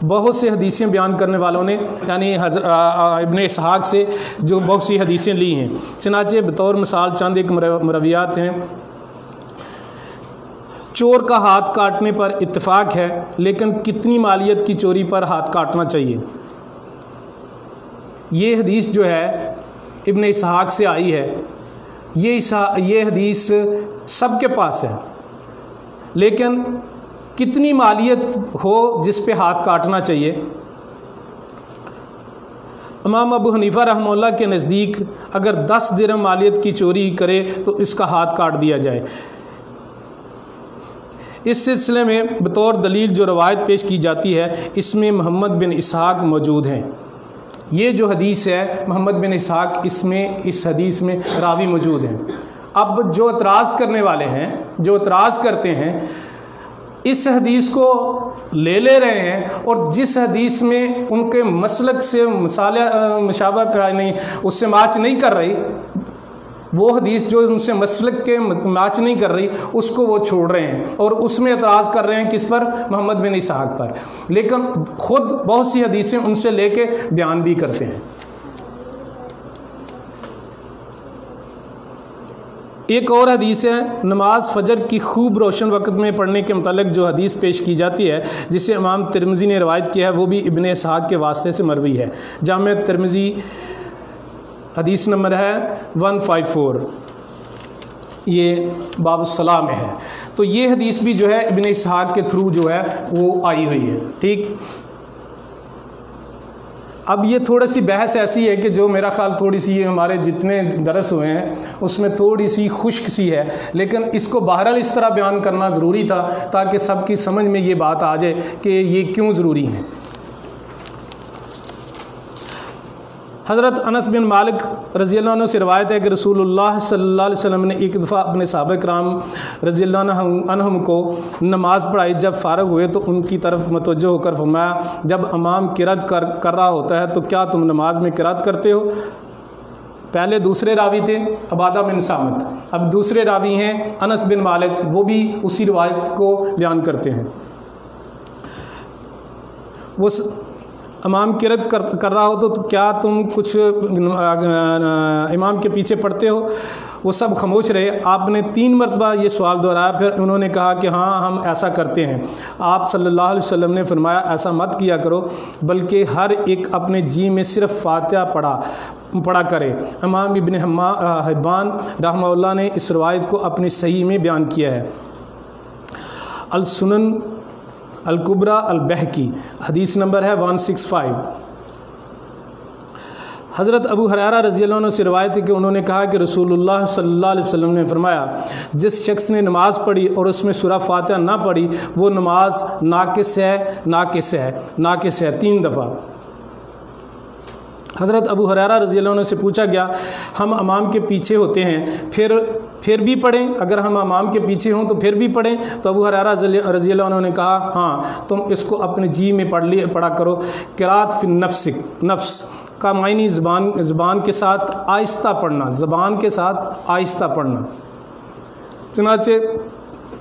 بہت سے حدیثیں بیان کرنے والوں نے یعنی ابن اسحاق سے جو بہت سی حدیثیں لی ہیں۔ چنانچہ بطور مثال چند ایک مرویات ہیں۔ چور کا ہاتھ کاٹنے پر اتفاق ہے، لیکن کتنی مالیت کی چوری پر ہاتھ کاٹنا چاہیے؟ یہ حدیث جو ہے، ابن اسحاق سے آئی ہے۔ یہ یہ حدیث سب کے پاس ہے۔ لیکن کتنی مالیت ہو جس پہ ہاتھ کاٹنا چاہیے؟ امام ابو حنیفہ رحمہ اللہ کے نزدیک اگر دس درم مالیت کی چوری کرے تو اس کا ہاتھ کاٹ دیا جائے۔ اس سلسلے میں بطور دلیل جو روایت پیش کی جاتی ہے، اس میں محمد بن اسحاق موجود ہیں۔ یہ جو حدیث ہے محمد بن اسحاق، اس میں، اس حدیث میں راوی موجود ہیں۔ اب جو اعتراض کرنے والے ہیں، جو اعتراض کرتے ہیں، اس حدیث کو لے لے رہے ہیں اور جس حدیث میں ان کے مسلک سے مسالہ مشابت نہیں یعنی اس سے ماچ نہیں کر رہی وہ حدیث جو ان سے مسلک کے میچ نہیں کر رہی، اس کو وہ چھوڑ رہے ہیں اور اس میں اعتراض کر رہے ہیں کس پر؟ محمد بن اسحاق پر۔ لیکن خود بہت سی حدیثیں ان سے لے کے بیان بھی کرتے ہیں۔ ایک اور حدیث ہے، نماز فجر کی خوب روشن وقت میں پڑھنے کے متعلق جو حدیث پیش کی جاتی ہے، جسے امام ترمزی نے روایت کیا ہے، وہ بھی ابن اسحاق کے واسطے سے مروی ہے۔ جامع ترمزی حدیث نمبر ہے ون فائیو فور یہ باب السلام ہے۔ تو یہ حدیث بھی جو ہے ابن اسحاق کے تھرو جو ہے وہ آئی ہوئی ہے۔ ٹھیک؟ اب یہ تھوڑی سی بحث ایسی ہے کہ جو میرا خیال تھوڑی سی یہ ہمارے جتنے درس ہوئے ہیں، اس میں تھوڑی سی خشک سی ہے۔ لیکن اس کو بہرحال اس طرح بیان کرنا ضروری تھا تاکہ سب کی سمجھ میں یہ بات آ جائے کہ یہ کیوں ضروری ہیں حضرت انس بن مالک رضی اللہ عنہ سے روایت ہے کہ رسول اللہ صلی اللہ علیہ وسلم نے ایک دفعہ اپنے صحابہ کرام رضی اللہ عنہم کو نماز پڑھائی جب فارغ ہوئے تو ان کی طرف متوجہ ہو کر فرمایا، جب امام کرت کر کر رہا ہوتا ہے تو کیا تم نماز میں کرت کرتے ہو؟ پہلے دوسرے راوی تھے، عبادہ بن سامت۔ اب دوسرے راوی ہیں انس بن مالک، وہ بھی اسی روایت کو بیان کرتے ہیں۔ وہ س- امام کرت کر کر رہا ہو تو کیا تم کچھ امام کے پیچھے پڑھتے ہو؟ وہ سب خاموش رہے۔ آپ نے تین مرتبہ یہ سوال دہرایا، پھر انہوں نے کہا کہ ہاں ہم ایسا کرتے ہیں۔ آپ صلی اللہ علیہ وسلم نے فرمایا، ایسا مت کیا کرو، بلکہ ہر ایک اپنے جی میں صرف فاتحہ پڑھا پڑھا کرے۔ امام ابن حبان رحمہ اللہ نے اس روایت کو اپنی صحیح میں بیان کیا ہے۔ السنن القبرا البحکی حدیث نمبر ہے 165 حضرت ابو حرارہ رضی اللہ عنہ سے روایت ہے کہ انہوں نے کہا کہ رسول اللہ صلی اللہ علیہ وسلم نے فرمایا، جس شخص نے نماز پڑھی اور اس میں سورہ فاتحہ نہ پڑھی، وہ نماز ناقص ہے ناقص ہے ناقص ہے۔ تین دفعہ۔ حضرت ابو حرارہ رضی اللہ عنہ سے پوچھا گیا، ہم امام کے پیچھے ہوتے ہیں، پھر پھر بھی پڑھیں۔ اگر ہم امام کے پیچھے ہوں تو پھر بھی پڑھیں۔ تو ابو حرارہ رضی- اللہ عنہ نے کہا ہاں تم اس کو اپنے جی میں پڑھ لی، پڑھا کرو۔ قرات فی نفسک نفس کا معنی زبان زبان کے ساتھ آہستہ پڑھنا، زبان کے ساتھ آہستہ پڑھنا۔ چنانچہ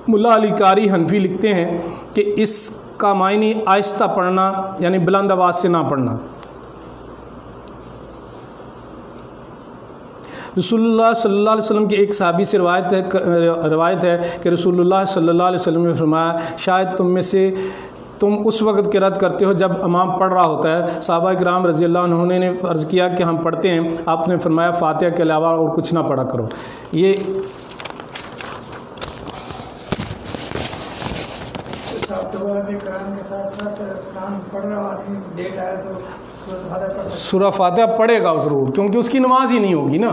ملا علی قاری حنفی لکھتے ہیں کہ اس کا معنی آہستہ پڑھنا یعنی بلند آواز سے نہ پڑھنا۔ رسول اللہ صلی اللہ علیہ وسلم کی ایک صحابی سے روایت ہے روایت ہے کہ رسول اللہ صلی اللہ علیہ وسلم نے فرمایا، شاید تم میں سے تم اس وقت قرات کرتے ہو جب امام پڑھ رہا ہوتا ہے۔ صحابہ کرام رضی اللہ عنہ نے عرض کیا کہ ہم پڑھتے ہیں، آپ نے فرمایا فاتحہ کے علاوہ اور کچھ نہ پڑھا کرو۔ یہ صاحب دوبارہ کے قرآن کے ساتھ ساتھ قرآن پڑھ رہا آدمی لیٹ آیا تو سورۃ فاتحہ پڑھ سکتا سورہ فاتحہ پڑھے گا ضرور کیونکہ اس کی نماز ہی نہیں ہوگی نا۔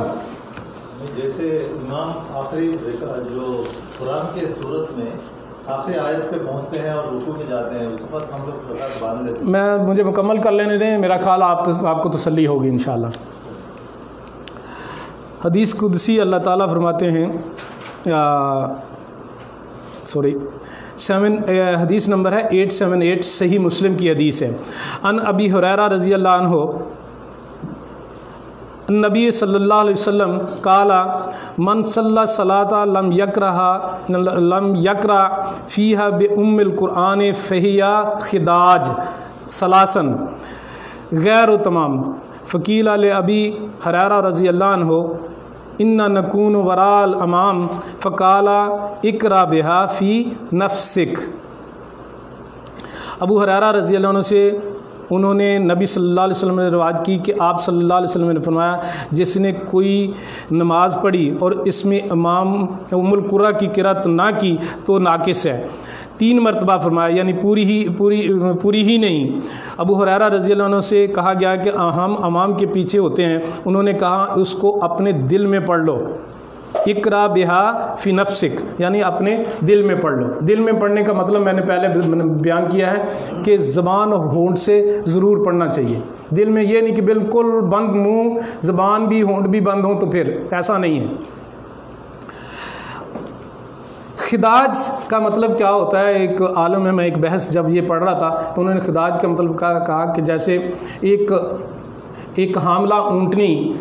جیسے امام آخری جو قرآن کے صورت میں آخری آیت پہ پہنچتے ہیں اور رکوع میں جاتے ہیں اس وقت ہم لوگ رکعت باندھ لیتے ہیں۔ میں مجھے مکمل کر لینے دیں میرا خیال آپ آپ کو تسلی ہوگی انشاءاللہ۔ حدیث قدسی اللہ تعالیٰ فرماتے ہیں سوری سیون حدیث نمبر ہے eight seven eight, Sahih Muslim کی حدیث ہے۔ ان ابی حریرہ رضی اللہ عنہ، نبی صلی اللہ علیہ وسلم کالا من صلی صلاۃ لم یکرہ لم یکرا فیہ بے ام القرآن فہیا خداج، سلاسن۔ غیر و تمام، فقیل علیہ ابی حرارہ رضی اللہ عنہ ان نکون ورال امام فقالا اقرا بحا فی نفسک۔ ابو حرارہ رضی اللہ عنہ سے انہوں نے نبی صلی اللہ علیہ وسلم نے روایت کی کہ آپ صلی اللہ علیہ وسلم نے فرمایا، جس نے کوئی نماز پڑھی اور اس میں امام ام القرا کی قرت نہ کی تو ناقص ہے۔ تین مرتبہ فرمایا یعنی پوری ہی، پوری پوری ہی نہیں۔ ابو حرارہ رضی اللہ عنہ سے کہا گیا کہ ہم امام کے پیچھے ہوتے ہیں۔ انہوں نے کہا، اس کو اپنے دل میں پڑھ لو۔ اقرا بہا فی نفسک یعنی اپنے دل میں پڑھ لو۔ دل میں پڑھنے کا مطلب میں نے پہلے بیان کیا ہے کہ زبان اور ہونٹ سے ضرور پڑھنا چاہیے۔ دل میں یہ نہیں کہ بالکل بند منہ، زبان بھی، ہونٹ بھی بند ہوں تو پھر ایسا نہیں ہے۔ خداج کا مطلب کیا ہوتا ہے؟ ایک عالم ہے، میں ایک بحث جب یہ پڑھ رہا تھا تو انہوں نے خداج کا مطلب کہا کہ جیسے ایک ایک حاملہ اونٹنی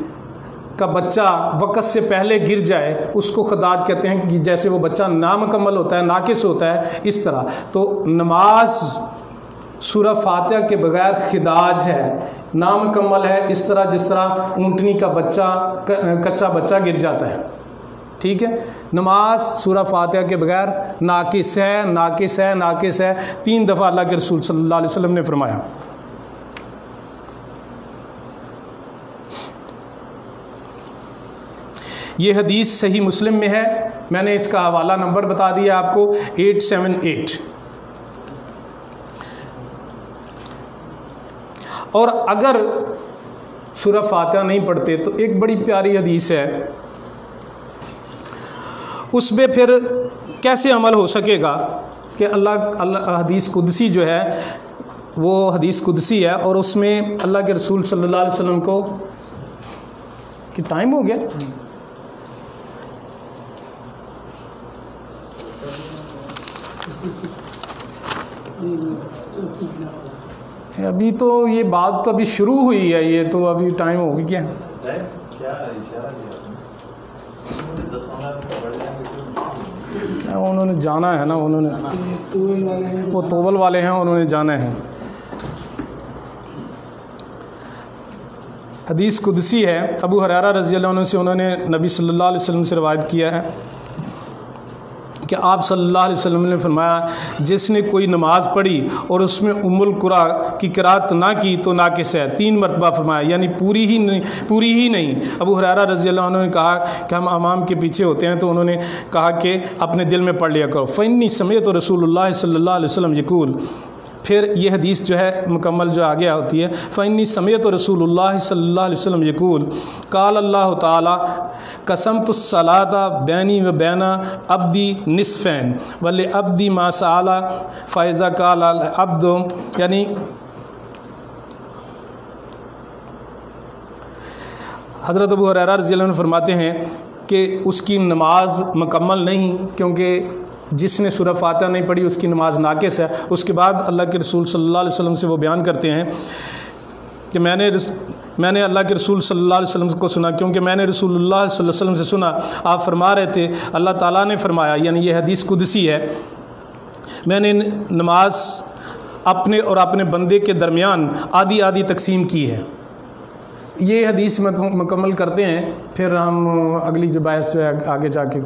کا بچہ وقت سے پہلے گر جائے، اس کو خداج کہتے ہیں کہ جیسے وہ بچہ نامکمل ہوتا ہے، ناقص ہوتا ہے، اس طرح۔ تو نماز سورہ فاتحہ کے بغیر خداج ہے، نامکمل ہے، اس طرح جس طرح اونٹنی کا بچہ، کچا بچہ گر جاتا ہے۔ ٹھیک ہے؟ نماز سورہ فاتحہ کے بغیر ناقص ہے ناقص ہے ناقص ہے۔ تین دفعہ اللہ کے رسول صلی اللہ علیہ وسلم نے فرمایا۔ یہ حدیث صحیح مسلم میں ہے۔ میں نے اس کا حوالہ نمبر بتا دیا آپ کو، ایٹ سیون ایٹ۔ اور اگر سورہ فاتحہ نہیں پڑھتے تو ایک بڑی پیاری حدیث ہے۔ اس میں پھر کیسے عمل ہو سکے گا کہ اللہ اللہ، حدیث قدسی جو ہے، وہ حدیث قدسی ہے اور اس میں اللہ کے رسول صلی اللہ علیہ وسلم کو کہ ٹائم ہو گیا؟ ابھی تو یہ بات تو ابھی شروع ہوئی ہے یہ تو ابھی ٹائم ہو گئی کیا؟ انہوں نے جانا ہے نا انہوں نے وہ توبل والے ہیں انہوں نے جانا ہے۔ حدیث قدسی ہے ابو حرارہ رضی اللہ عنہ سے انہوں نے نبی صلی اللہ علیہ وسلم سے روایت کیا ہے۔ کہ آپ صلی اللہ علیہ وسلم نے فرمایا، جس نے کوئی نماز پڑھی اور اس میں ام القرا کی قرات نہ کی تو ناقص ہے تین مرتبہ فرمایا یعنی پوری ہی نہیں، پوری ہی نہیں۔ ابو حرارہ رضی اللہ عنہ نے کہا کہ ہم امام کے پیچھے ہوتے ہیں تو انہوں نے کہا کہ اپنے دل میں پڑھ لیا کرو۔ فنی سمیت و رسول اللہ صلی اللہ علیہ وسلم یقول پھر یہ حدیث جو ہے مکمل جو آگے ہوتی ہے فنی سمیت و رسول اللہ صلی اللہ علیہ وسلم یقول قال اللہ تعالیٰ قسمت الصلاۃ بینی و بینا ابدی نصفین ولی ابدی ما سعلا فائزہ قال العبد یعنی حضرت ابو حریرہ رضی اللہ عنہ فرماتے ہیں کہ اس کی نماز مکمل نہیں کیونکہ جس نے سورہ فاتحہ نہیں پڑھی، اس کی نماز ناقص ہے۔ اس کے بعد اللہ کے رسول صلی اللہ علیہ وسلم سے وہ بیان کرتے ہیں کہ میں نے رس، میں نے اللہ کے رسول صلی اللہ علیہ وسلم کو سنا کیونکہ میں نے رسول اللہ صلی اللہ علیہ وسلم سے سنا۔ آپ فرما رہے تھے، اللہ تعالیٰ نے فرمایا یعنی یہ حدیث قدسی ہے، میں نے نماز اپنے اور اپنے بندے کے درمیان آدھی آدھی تقسیم کی ہے۔ یہ حدیث مکمل کرتے ہیں، پھر ہم اگلی جو بحث جو ہے، آگے جا کے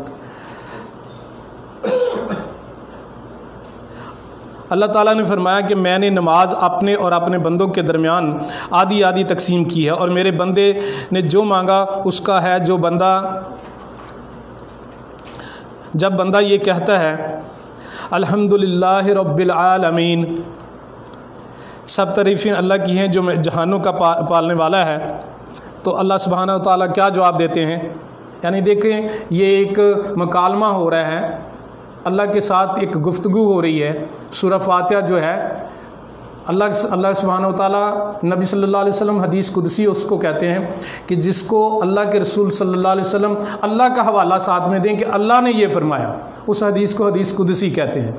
اللہ تعالیٰ نے فرمایا کہ میں نے نماز اپنے اور اپنے بندوں کے درمیان آدھی آدھی تقسیم کی ہے اور میرے بندے نے جو مانگا اس کا ہے جو بندہ جب بندہ یہ کہتا ہے الحمد للہ رب العالمین سب تعریفیں اللہ کی ہیں جو میں جہانوں کا پالنے والا ہے، تو اللہ سبحانہ و تعالیٰ کیا جواب دیتے ہیں؟ یعنی دیکھیں، یہ ایک مکالمہ ہو رہا ہے۔ اللہ کے ساتھ ایک گفتگو ہو رہی ہے، سورہ فاتحہ جو ہے، اللہ اللہ سبحانہ و تعالیٰ نبی صلی اللہ علیہ وسلم حدیث قدسی اس کو کہتے ہیں کہ جس کو اللہ کے رسول صلی اللہ علیہ وسلم اللہ کا حوالہ ساتھ میں دیں کہ اللہ نے یہ فرمایا۔ اس حدیث کو حدیث قدسی کہتے ہیں۔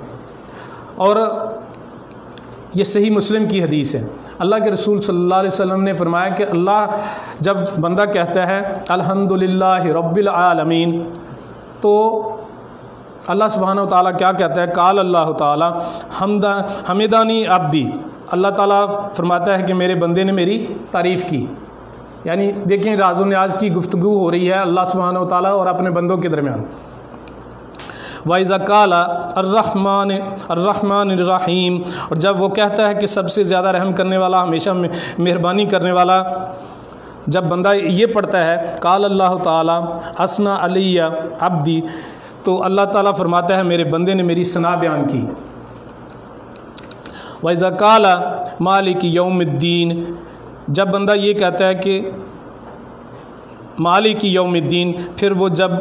اور یہ صحیح مسلم کی حدیث ہے۔ اللہ کے رسول صلی اللہ علیہ وسلم نے فرمایا کہ اللہ جب بندہ کہتا ہے الحمد للہ رب العالمین، تو اللہ سبحانہ و تعالیٰ کیا کہتا ہے؟ کال اللہ تعالیٰ، حمدہ، حمیدانی عبدی۔ اللہ تعالیٰ فرماتا ہے کہ میرے بندے نے میری تعریف کی۔ یعنی دیکھیں، راز و نیاز کی گفتگو ہو رہی ہے اللہ سبحانہ و تعالیٰ اور اپنے بندوں کے درمیان۔ وائزہ کالا الرحمن الرحمن الرحیم۔ اور جب وہ کہتا ہے کہ سب سے زیادہ رحم کرنے والا، ہمیشہ مہربانی کرنے والا، جب بندہ یہ پڑھتا ہے کال اللہ تعالیٰ اسنا علیہ عبدی۔ تو اللہ تعالیٰ فرماتا ہے، میرے بندے نے میری ثنا بیان کی۔ وائزہ کالا مالک یوم الدین جب بندہ یہ کہتا ہے کہ مالک یوم الدین، پھر وہ جب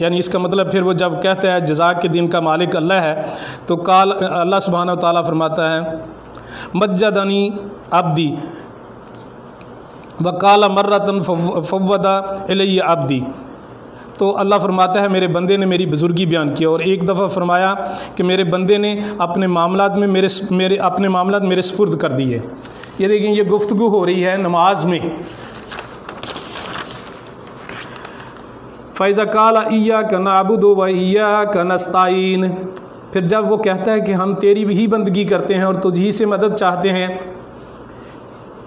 یعنی اس کا مطلب پھر وہ جب کہتا ہے جزا کے دن کا مالک اللہ ہے، تو کال اللہ سبحانہ و تعالیٰ فرماتا ہے، مجدنی عبدی وکال مرتن فودا علیہ عبدی۔ تو اللہ فرماتا ہے، میرے بندے نے میری بزرگی بیان کی اور ایک دفعہ فرمایا کہ میرے بندے نے اپنے معاملات میں میرے میرے اپنے معاملات میرے سپرد کر دیے یہ دیکھیں، یہ گفتگو ہو رہی ہے نماز میں۔ فیضا کالا ایا کا نابود و ایا کا نستعین پھر جب وہ کہتا ہے کہ ہم تیری بھی بندگی کرتے ہیں اور تجھ ہی سے مدد چاہتے ہیں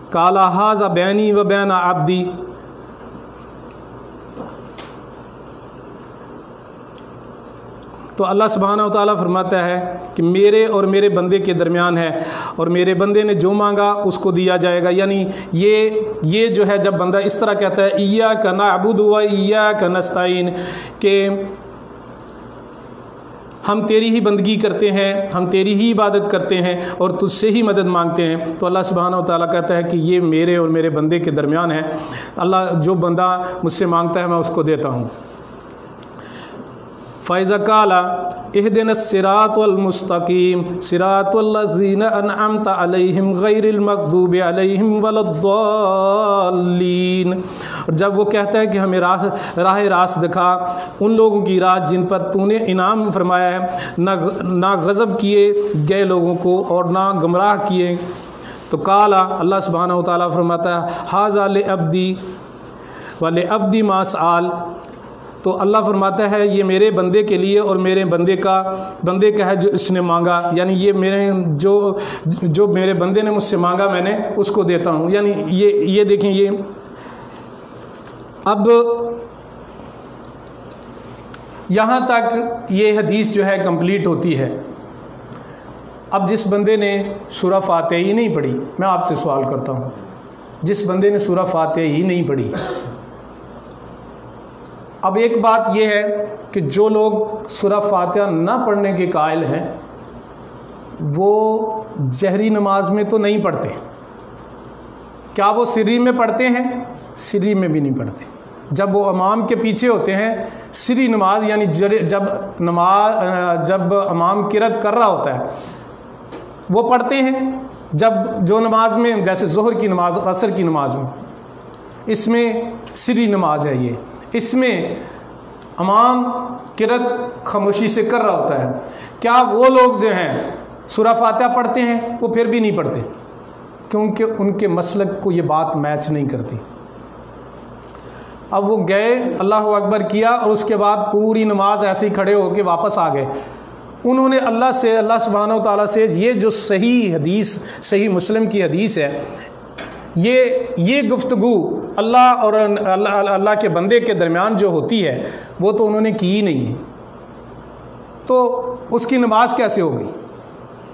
کالا حاضہ بینی و بین آبدی تو اللہ سبحانہ و تعالیٰ فرماتا ہے کہ میرے اور میرے بندے کے درمیان ہے اور میرے بندے نے جو مانگا اس کو دیا جائے گا۔ یعنی یہ یہ جو ہے جب بندہ اس طرح کہتا ہے ایا کا نعبد و ایا کا نستعین کہ ہم تیری ہی بندگی کرتے ہیں، ہم تیری ہی عبادت کرتے ہیں اور تجھ سے ہی مدد مانگتے ہیں۔ تو اللہ سبحانہ و تعالیٰ کہتا ہے کہ یہ میرے اور میرے بندے کے درمیان ہے۔ اللہ جو بندہ مجھ سے مانگتا ہے، میں اس کو دیتا ہوں۔ فائزہ کالا اہدن السراط المستقیم سراط واللزین انعمت علیہم غیر المقوب علیہم والدالین جب وہ کہتا ہے کہ ہمیں راہ راہ راست دکھا، ان لوگوں کی راہ جن پر تو نے انعام فرمایا ہے، نہ غضب کیے گئے لوگوں کو اور نہ گمراہ کیے۔ تو کالا اللہ سبحانہ و تعالیٰ فرماتا ہے حاض عل ابدی مَاسْعَال تو اللہ فرماتا ہے، یہ میرے بندے کے لیے اور میرے بندے کا بندے کا ہے جو اس نے مانگا۔ یعنی یہ میرے جو جو میرے بندے نے مجھ سے مانگا، میں نے اس کو دیتا ہوں۔ یعنی یہ یہ دیکھیں، یہ اب یہاں تک یہ حدیث جو ہے کمپلیٹ ہوتی ہے۔ اب جس بندے نے سورہ فاتحہ ہی نہیں پڑھی، میں آپ سے سوال کرتا ہوں۔ جس بندے نے سورہ فاتحہ ہی نہیں پڑھی اب ایک بات یہ ہے کہ جو لوگ سورہ فاتحہ نہ پڑھنے کے قائل ہیں، وہ جہری نماز میں تو نہیں پڑھتے۔ کیا وہ سری میں پڑھتے ہیں؟ سری میں بھی نہیں پڑھتے۔ جب وہ امام کے پیچھے ہوتے ہیں، سری نماز یعنی جب نماز جب امام کرت کر رہا ہوتا ہے، وہ پڑھتے ہیں۔ جب جو نماز میں، جیسے ظہر کی نماز اور عصر کی نماز میں، اس میں سری نماز ہے یہ۔ اس میں امام کرت خاموشی سے کر رہا ہوتا ہے۔ کیا وہ لوگ جو ہیں سورہ فاتحہ پڑھتے ہیں؟ وہ پھر بھی نہیں پڑھتے۔ کیونکہ ان کے مسلک کو یہ بات میچ نہیں کرتی۔ اب وہ گئے، اللہ اکبر کیا اور اس کے بعد پوری نماز ایسے ہی کھڑے ہو کے واپس آ گئے۔ انہوں نے اللہ سے، اللہ سبحانہ و تعالیٰ سے یہ جو صحیح حدیث، صحیح مسلم کی حدیث ہے یہ یہ گفتگو اللہ اور اللہ اللہ کے بندے کے درمیان جو ہوتی ہے، وہ تو انہوں نے کی ہی نہیں ہے۔ تو اس کی نماز کیسے ہو گئی؟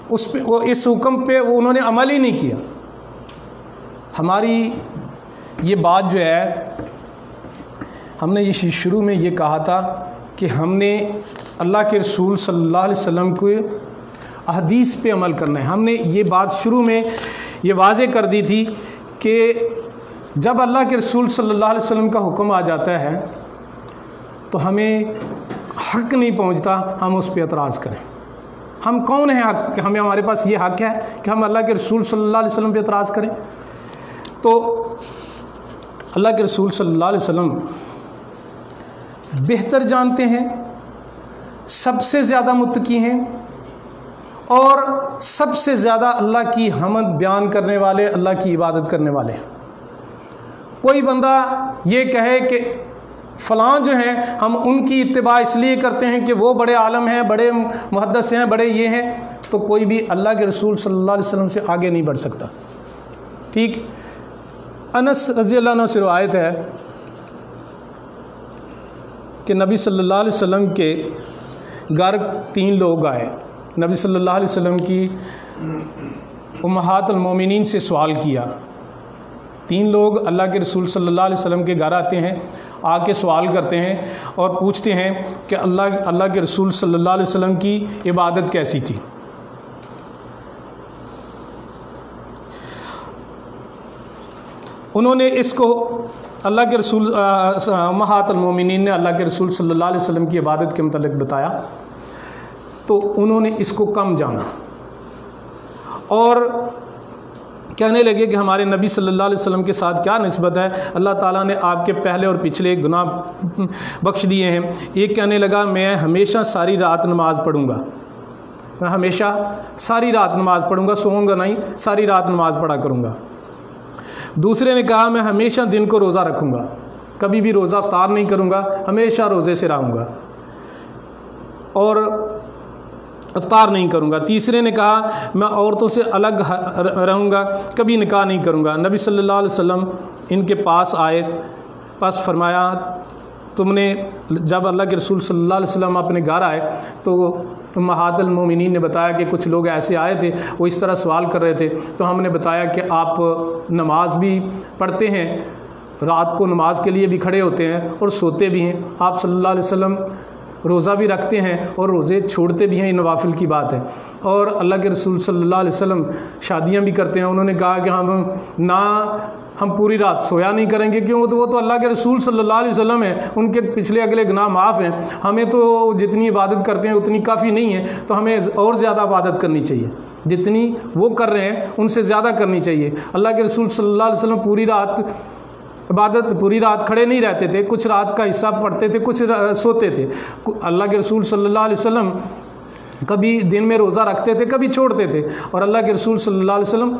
اس پہ وہ اس حکم پہ وہ انہوں نے عمل ہی نہیں کیا۔ ہماری یہ بات جو ہے، ہم نے یہ شروع میں یہ کہا تھا کہ ہم نے اللہ کے رسول صلی اللہ علیہ وسلم کو احادیث پہ عمل کرنا ہے۔ ہم نے یہ بات شروع میں یہ واضح کر دی تھی کہ جب اللہ کے رسول صلی اللہ علیہ وسلم کا حکم آ جاتا ہے، تو ہمیں حق نہیں پہنچتا ہم اس پہ اعتراض کریں۔ ہم کون ہیں حق؟ کہ ہمیں ہمارے پاس یہ حق ہے کہ ہم اللہ کے رسول صلی اللہ علیہ وسلم پہ اعتراض کریں؟ تو اللہ کے رسول صلی اللہ علیہ وسلم بہتر جانتے ہیں، سب سے زیادہ متقی ہیں اور سب سے زیادہ اللہ کی حمد بیان کرنے والے، اللہ کی عبادت کرنے والے کوئی بندہ یہ کہے کہ فلاں جو ہیں، ہم ان کی اتباع اس لیے کرتے ہیں کہ وہ بڑے عالم ہیں، بڑے محدث ہیں، بڑے یہ ہیں، تو کوئی بھی اللہ کے رسول صلی اللہ علیہ وسلم سے آگے نہیں بڑھ سکتا۔ ٹھیک؟ انس رضی اللہ عنہ سے روایت ہے کہ نبی صلی اللہ علیہ وسلم کے گھر تین لوگ آئے۔ نبی صلی اللہ علیہ وسلم کی امہات المومنین سے سوال کیا۔ تین لوگ اللہ کے رسول صلی اللہ علیہ وسلم کے گھر آتے ہیں آ کے سوال کرتے ہیں اور پوچھتے ہیں کہ اللہ اللہ کے رسول صلی اللہ علیہ وسلم کی عبادت کیسی تھی۔ انہوں نے اس کو اللہ کے رسول محات المومنین نے اللہ کے رسول صلی اللہ علیہ وسلم کی عبادت کے متعلق بتایا۔ تو انہوں نے اس کو کم جانا۔ اور کہنے لگے کہ ہمارے نبی صلی اللہ علیہ وسلم کے ساتھ کیا نسبت ہے؟ اللہ تعالیٰ نے آپ کے پہلے اور پچھلے گناہ بخش دیے ہیں۔ یہ کہنے لگا، میں ہمیشہ ساری رات نماز پڑھوں گا۔ میں ہمیشہ ساری رات نماز پڑھوں گا، سوؤں گا نہیں، ساری رات نماز پڑھا کروں گا۔ دوسرے نے کہا، میں ہمیشہ دن کو روزہ رکھوں گا۔ کبھی بھی روزہ افطار نہیں کروں گا، ہمیشہ روزے سے رہوں گا۔ اور افطار نہیں کروں گا۔ تیسرے نے کہا، میں عورتوں سے الگ رہوں گا، کبھی نکاح نہیں کروں گا۔ نبی صلی اللہ علیہ وسلم ان کے پاس آئے، پاس فرمایا، تم نے جب اللہ کے رسول صلی اللہ علیہ وسلم اپنے گھر آئے تو محاد المومنین نے بتایا کہ کچھ لوگ ایسے آئے تھے، وہ اس طرح سوال کر رہے تھے۔ تو ہم نے بتایا کہ آپ نماز بھی پڑھتے ہیں، رات کو نماز کے لیے بھی کھڑے ہوتے ہیں اور سوتے بھی ہیں۔ آپ صلی اللہ علیہ وسلم روزہ بھی رکھتے ہیں اور روزے چھوڑتے بھی ہیں نوافل کی بات ہے۔ اور اللہ کے رسول صلی اللہ علیہ وسلم شادیاں بھی کرتے ہیں۔ انہوں نے کہا کہ ہم نہ ہم پوری رات سویا نہیں کریں گے، کیوں؟ تو وہ تو اللہ کے رسول صلی اللہ علیہ وسلم ہیں۔ ان کے پچھلے اگلے گناہ معاف ہیں۔ ہمیں تو جتنی عبادت کرتے ہیں اتنی کافی نہیں ہے۔ تو ہمیں اور زیادہ عبادت کرنی چاہیے۔ جتنی وہ کر رہے ہیں، ان سے زیادہ کرنی چاہیے۔ اللہ کے رسول صلی اللہ علیہ وسلم پوری رات عبادت پوری رات کھڑے نہیں رہتے تھے، کچھ رات کا حصہ پڑھتے تھے، کچھ سوتے تھے۔ اللہ کے رسول صلی اللہ علیہ وسلم کبھی دن میں روزہ رکھتے تھے، کبھی چھوڑتے تھے۔ اور اللہ کے رسول صلی اللہ علیہ وسلم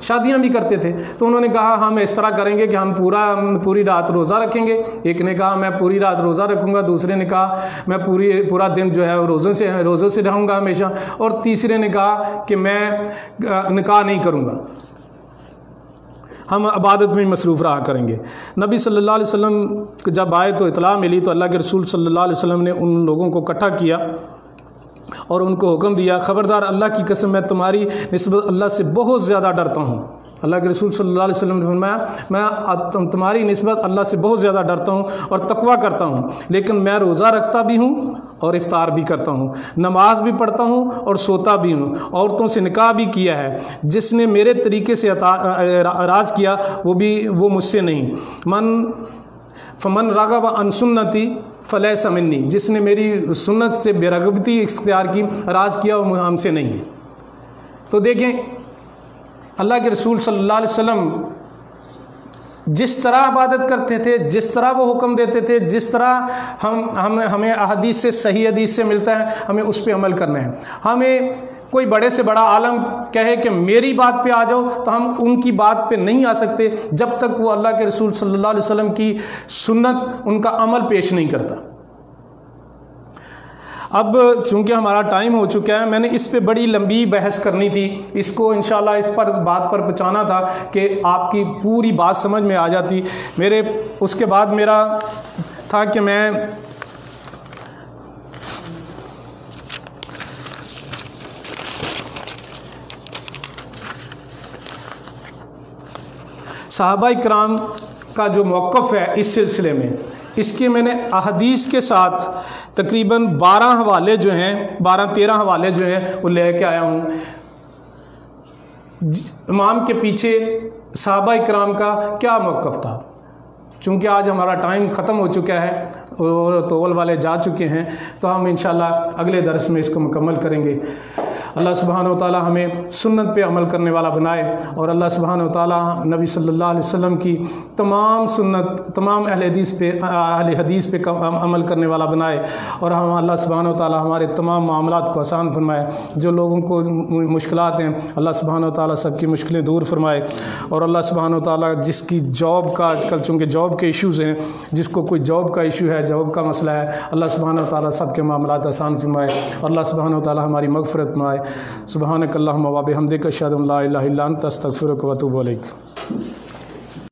شادیاں بھی کرتے تھے۔ تو انہوں نے کہا ہاں، ہم اس طرح کریں گے کہ ہم پورا پوری رات روزہ رکھیں گے۔ ایک نے کہا، میں پوری رات روزہ رکھوں گا۔ دوسرے نے کہا، میں پوری پورا دن جو ہے روزوں سے روزوں سے رہوں گا ہمیشہ۔ اور تیسرے نے کہا کہ میں نکاح نہیں کروں گا۔ ہم عبادت میں مصروف رہا کریں گے۔ نبی صلی اللہ علیہ وسلم جب آئے تو اطلاع ملی تو اللہ کے رسول صلی اللہ علیہ وسلم نے ان لوگوں کو اکٹھا کیا اور ان کو حکم دیا، خبردار، اللہ کی قسم میں تمہاری نسبت اللہ سے بہت زیادہ ڈرتا ہوں۔ اللہ کے رسول صلی اللہ علیہ وسلم نے فرمایا، میں تمہاری نسبت اللہ سے بہت زیادہ ڈرتا ہوں اور تقوی کرتا ہوں، لیکن میں روزہ رکھتا بھی ہوں اور افطار بھی کرتا ہوں، نماز بھی پڑھتا ہوں اور سوتا بھی ہوں۔ عورتوں سے نکاح بھی کیا ہے۔ جس نے میرے طریقے سے عطا- راز کیا، وہ بھی وہ مجھ سے نہیں۔ من فمن راغب ان سنتی فلح سمنی جس نے میری سنت سے بے رغبتی اختیار کی، راز کیا، وہ ہم سے نہیں ہے۔ تو دیکھیں اللہ کے رسول صلی اللہ علیہ وسلم جس طرح عبادت کرتے تھے، جس طرح وہ حکم دیتے تھے، جس طرح ہم ہم، ہمیں احادیث سے، صحیح حدیث سے ملتا ہے، ہمیں اس پہ عمل کرنا ہے۔ ہمیں کوئی بڑے سے بڑا عالم کہے کہ میری بات پہ آ جاؤ تو ہم ان کی بات پہ نہیں آ سکتے جب تک وہ اللہ کے رسول صلی اللہ علیہ وسلم کی سنت ان کا عمل پیش نہیں کرتا۔ اب چونکہ ہمارا ٹائم ہو چکا ہے، میں نے اس پہ بڑی لمبی بحث کرنی تھی۔ اس کو انشاءاللہ اس پر بات پر بچانا تھا کہ آپ کی پوری بات سمجھ میں آ جاتی۔ میرے، اس کے بعد میرا تھا کہ میں صحابہ کرام کا جو موقف ہے اس سلسلے میں اس کے میں نے احادیث کے ساتھ تقریباً بارہ حوالے جو ہیں، بارہ تیرہ حوالے جو ہیں، وہ لے کے آیا ہوں۔ جی، امام کے پیچھے صحابہ کرام کا کیا موقف تھا؟ چونکہ آج ہمارا ٹائم ختم ہو چکا ہے اور طول والے جا چکے ہیں، تو ہم انشاءاللہ اگلے درس میں اس کو مکمل کریں گے۔ اللہ سبحانہ و تعالی ہمیں سنت پہ عمل کرنے والا بنائے اور اللہ سبحانہ و تعالی نبی صلی اللہ علیہ وسلم کی تمام سنت، تمام اہل حدیث پہ، اہل حدیث پہ عمل کرنے والا بنائے اور ہم اللہ سبحانہ و تعالی ہمارے تمام معاملات کو آسان فرمائے، جو لوگوں کو مشکلات ہیں، اللہ سبحانہ و تعالی سب کی مشکلیں دور فرمائے اور اللہ سبحانہ و تعالی جس کی جاب کا آج کل چونکہ جاب کے ایشوز ہیں، جس کو کوئی جاب کا ایشو ہے، جاب کا مسئلہ ہے، اللہ سبحانہ و تعالی سب کے معاملات آسان فرمائے اور اللہ سبحانہ و تعالی ہماری مغفرت فرمائے، سبحانک اللہم و بحمدک اشہد ان لا الہ الا انت، استغفرک و اتوب علیک